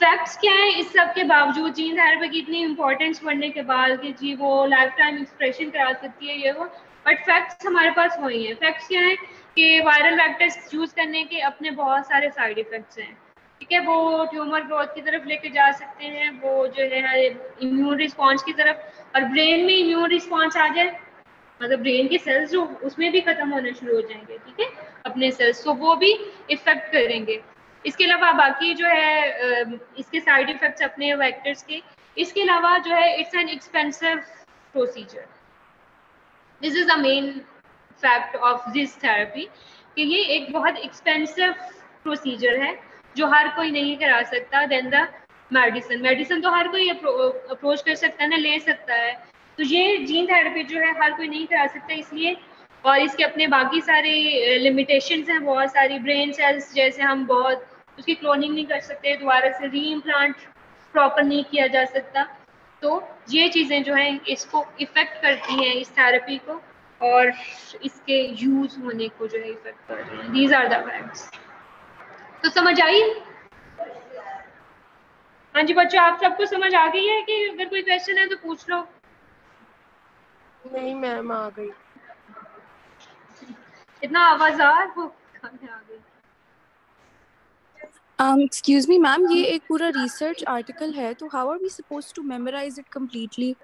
फैक्ट्स क्या है? इस सब के बावजूद जीन थेरेपी की इतनी इंपॉर्टेंस बढ़ने के बाद कि जी वो लाइफ टाइम एक्सप्रेशन करा सकती है, ये वो बट फैक्ट्स हमारे पास वही हैं। फैक्ट्स क्या है? कि वायरल वैक्टर्स यूज़ करने के अपने बहुत सारे साइड इफेक्ट्स हैं। ठीक है, वो ट्यूमर ग्रोथ की तरफ़ लेके जा सकते हैं, वो जो है इम्यून रिस्पॉन्स की तरफ़, और ब्रेन में इम्यून रिस्पॉन्स आ जाए मतलब ब्रेन के सेल्स जो, उसमें भी खत्म होने शुरू हो जाएँगे, ठीक है? अपने सेल्स तो वो भी इफ़ेक्ट करेंगे। इसके अलावा बाकी जो है इसके साइड इफेक्ट्स अपने वैक्टर्स के, इसके अलावा जो है it's an expensive procedure this is the main fact of this therapy कि ये एक बहुत एक्सपेंसिव प्रोसीजर है, जो हर कोई नहीं करा सकता देन द मेडिसिन मेडिसिन तो हर कोई अप्रोच कर सकता है ना ले सकता है तो ये जीन थेरेपी जो है, हर कोई नहीं करा सकता इसलिए। और इसके अपने बाकी सारे लिमिटेशन हैं, बहुत सारी ब्रेन सेल्स जैसे हम बहुत, उसकी क्लोनिंग नहीं कर सकते, दोबारा से री इम्प्लांट प्रॉपर नहीं किया जा सकता। तो ये चीज़ें जो हैं, इसको इफ़ेक्ट करती हैं इस थेरेपी को, और इसके यूज़ होने को जो है इफ़ेक्ट कर रही हैं। दीज आर द तो समझ आई? हाँ जी बच्चों, आप सबको समझ आ गई है कि अगर कोई क्वेश्चन है तो पूछ लो। नहीं मैम आ गई इतना आवाजार वो आ गई Um, excuse me, ma'am. ये एक पूरा research article है, तो how are we supposed to memorize it completely?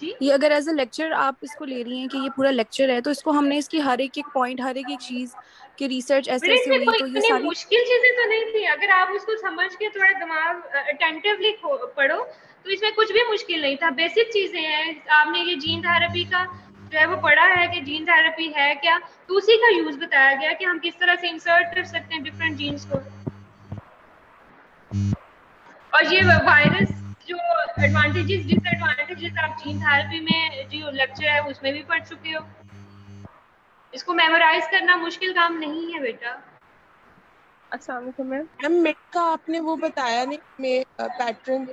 जी ये अगर एज अ लेक्चर आप इसको ले रही हैं कि ये पूरा लेक्चर है तो इसको हमने इसकी हर एक एक पॉइंट हर एक एक चीज़ की रिसर्च ऐसे ऐसे हुई तो ये सारी मुश्किल चीज़ें तो नहीं थी अगर आप उसको समझ के थोड़ा दिमाग अटेंटिवली पढ़ो तो इसमें कुछ भी मुश्किल नहीं था। बेसिक चीज़ें हैं। आपने ये जीन थेरेपी का जो है वो पढ़ा है कि जीन थेरेपी है क्या? तो उसी का यूज़ बताया गया कि हम किस तरह से इंसर्ट कर सकते हैं डिफरेंट जीन्स को। और ये वायरस जो एडवांटेजेस डिसएडवांटेजेस आप जीन थेरेपी में जो लेक्चर है उसमें भी पढ़ चुके हो। इसको मेमोराइज करना मुश्किल काम नहीं है बेटा। अस्सलाम मैम मिड का आपने वो बताया नहीं मैं पैटर्न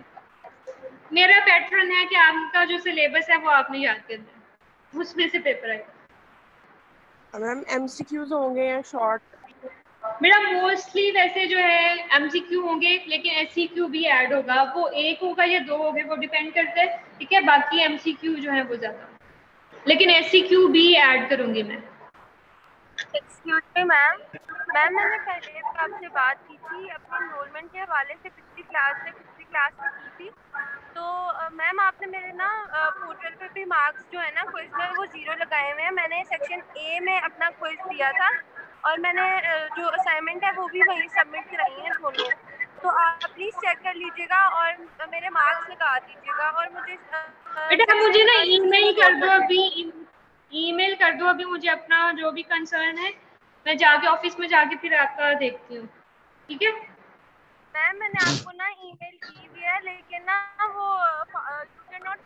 मेरा पैटर्न है कि आपका जो सिलेबस है वो आपने याद करना है। उसमें से पेपर आएगा। मैम एमसीक्यूज होंगे या शॉर्ट मेरा मोस्टली वैसे जो है एमसीक्यू होंगे लेकिन एससीक्यू भी ऐड होगा। वो एक होगा या दो होंगे वो डिपेंड करते हैं ठीक है? बाकी एमसीक्यू जो है वो ज़्यादा। लेकिन एससीक्यू भी ऐड करूँगी मैं। एक्सक्यूज मी मैम मैम मैंने पहले आपसे बात की थी अपने इनरोलमेंट के हवाले से पिछली क्लास से पिछली क्लास में की थी। तो मैम आपने मेरे ना पोर्टल पे भी मार्क्स जो है ना क्विज में वो ज़ीरो लगाए हुए हैं। मैंने सेक्शन ए में अपना क्विज दिया था और मैंने जो असाइनमेंट है वो भी वहीं सबमिट कराई है दोनों। तो आप प्लीज़ चेक कर लीजिएगा और मेरे मार्क्स लगा दीजिएगा और मुझे बेटा मुझे ना ईमेल कर दो अभी ईमेल कर दो अभी मुझे अपना जो भी कंसर्न है। मैं जाके ऑफ़िस में जाके फिर आपका देखती हूँ। ठीक है? मैम मैंने आपको ना ईमेल की है लेकिन ना वो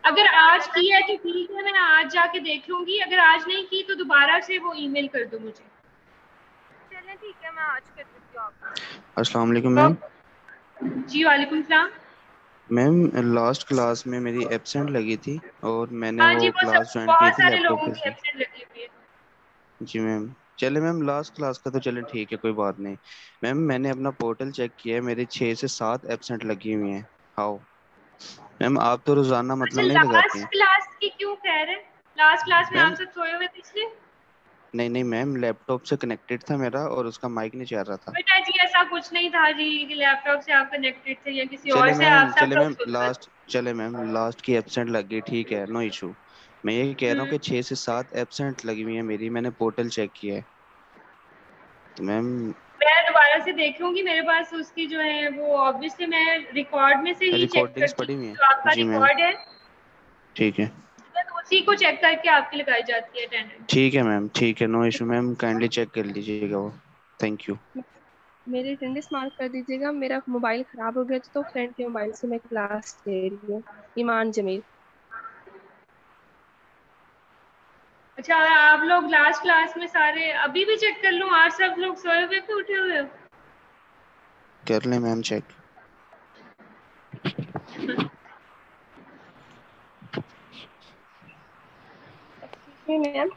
अगर आज की है तो ठीक है मैं आज जाके देख लूँगी अगर आज नहीं की तो दोबारा से वो ईमेल कर दो मुझे। चलें ठीक है मैं आज कर देती हूँ आपको। अस्सलाम वालेकुम मैम। जी वालेकुम सलाम। मैम लास्ट क्लास में मेरी एब्सेंट लगी थी और मैंने हाँ वो क्लास ज्वाइन की थी लैपटॉप लोगों के की साथ एब्सेंट लगी हुई है। जी मैम। चले मैम लास्ट क्लास का तो चले ठीक है कोई बात नहीं। मैम मैंने अपना पोर्टल चेक किया है मेरे छः से सात एबसेंट लगी हुई हैं। हाउ मैम आप तो रोज़ाना अच्छा मतलब नहीं लगाती लास्ट क्लास की क्यों कह रहे लास्ट क्लास में आप सब सोए हुए थे इसलिए? नहीं नहीं मैम लैपटॉप से कनेक्टेड था मेरा और उसका माइक नहीं चल रहा था। बेटा जी ऐसा कुछ नहीं था जी कि लैपटॉप से आप कनेक्टेड थे या किसी और से आप चले मैम। लास्ट चले मैम लास्ट की एब्सेंट लग गई ठीक है नो इशू मैं ये कह रहा हूँ कि हम्म। छः से सात एब्सेंट लगी हुई है मेरी मैंने पोर्टल चेक किया है। तो मैम मैं दोबारा से देख लूँगी मेरे पास उसकी जो है वो ऑब्वियसली मैं रिकॉर्ड में से ही चेक करती पड़ी हूँ हुई हैं। आपका रिकॉर्ड है। ठीक है। तो उसी को चेक करके आपकी लगाई जाती है अटेंडेंस ठीक है मैम ठीक है no issue ma'am kindly check कर लीजिएगा वो। थैंक यू मेरी अटेंडेंस मार्क कर दीजिएगा। मेरा मोबाइल खराब हो गया तो फ्रेंड के मोबाइल से मैं क्लास ले रही हूँ। ईमान जमील। अच्छा आप लोग लास्ट क्लास में सारे अभी भी चेक कर लूँ? आज सब लोग सोए हुए थे उठे हुए हो? कर ले मैम चेक मैम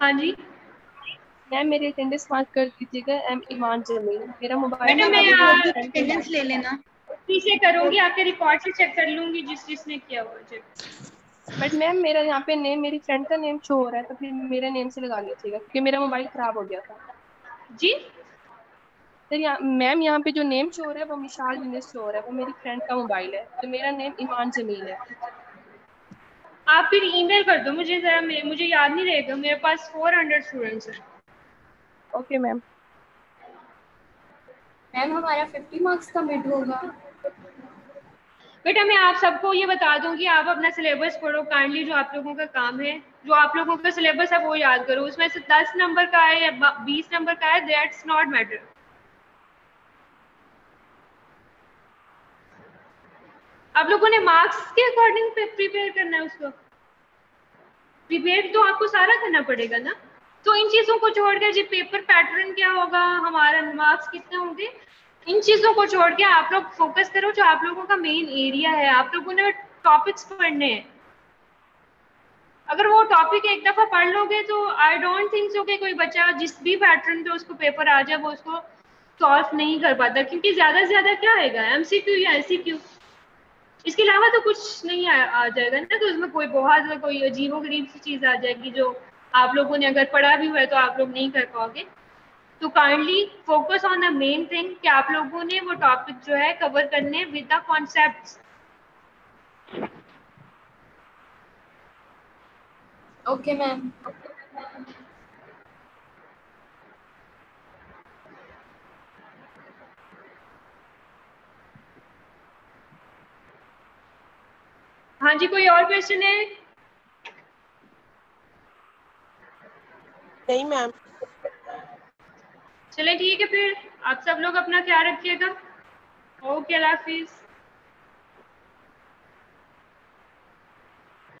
हाँ जी। मैम मेरी अटेंडेंस मार्क कर दीजिएगा। एम ईमान जमील मेरा मोबाइल बेटा मैं के अटेंडेंस ले लेना। पीछे करूँगी आपके रिकॉर्ड से चेक कर लूँगी जिस जिसने किया हुआ चेक बट मैम मेरा यहाँ पे नेम मेरी फ्रेंड का नेम शो हो रहा है तो फिर मेरे नेम से लगा लीजिएगा क्योंकि मेरा मोबाइल खराब हो गया था। जी? सर यहाँ मैम यहाँ पे जो नेम शो हो रहा है वो मिशाल यूनिस शो हो रहा है वो मेरी फ्रेंड का मोबाइल है तो मेरा नेम ईमान जमील है। आप फिर ईमेल कर दो मुझे जरा मुझे याद नहीं रहेगा मेरे पास 400 स्टूडेंट्स हैं। ओके मैम मैम हमारा 50 मार्क्स का मिड होगा। बेटा मैं आप सबको ये बता दूँगी आप अपना सिलेबस पढ़ो काइंडली जो आप लोगों का काम है, जो आप लोगों का सिलेबस है वो याद करो। उसमें से दस नंबर का है या बीस नंबर का है दैट्स नॉट मैटर आप लोगों ने मार्क्स के अकॉर्डिंग प्रिपेयर करना है उसको। प्रिपेयर तो आपको सारा करना पड़ेगा ना? तो इन चीज़ों को छोड़ के जी पेपर पैटर्न क्या होगा? हमारा मार्क्स कितने होंगे? इन चीज़ों को छोड़ के आप लोग फोकस करो जो आप लोगों का मेन एरिया है। आप लोगों ने टॉपिक्स पढ़ने हैं। अगर वो टॉपिक एक दफ़ा पढ़ लोगे तो आई डोंट थिंक सो कि कोई बच्चा जिस भी पैटर्न पे उसको पेपर आ जाए वो उसको सॉल्व नहीं कर पाता। क्योंकि ज़्यादा से ज़्यादा क्या आएगा? एमसीक्यू या एससीक्यू इसके अलावा तो कुछ नहीं आ, आ जाएगा ना तो उसमें कोई बहुत कोई अजीबो गरीब सी चीज़ आ जाएगी जो आप लोगों ने अगर पढ़ा भी हुआ है तो आप लोग नहीं कर पाओगे। तो kindly focus on the main thing कि आप लोगों ने वो टॉपिक जो है कवर करने with the concepts okay ma'am हाँ जी कोई और क्वेश्चन है? नहीं मैम चले ठीक है फिर आप सब लोग अपना ख्याल रखिएगा। ओके अल्लाह हाफिज़।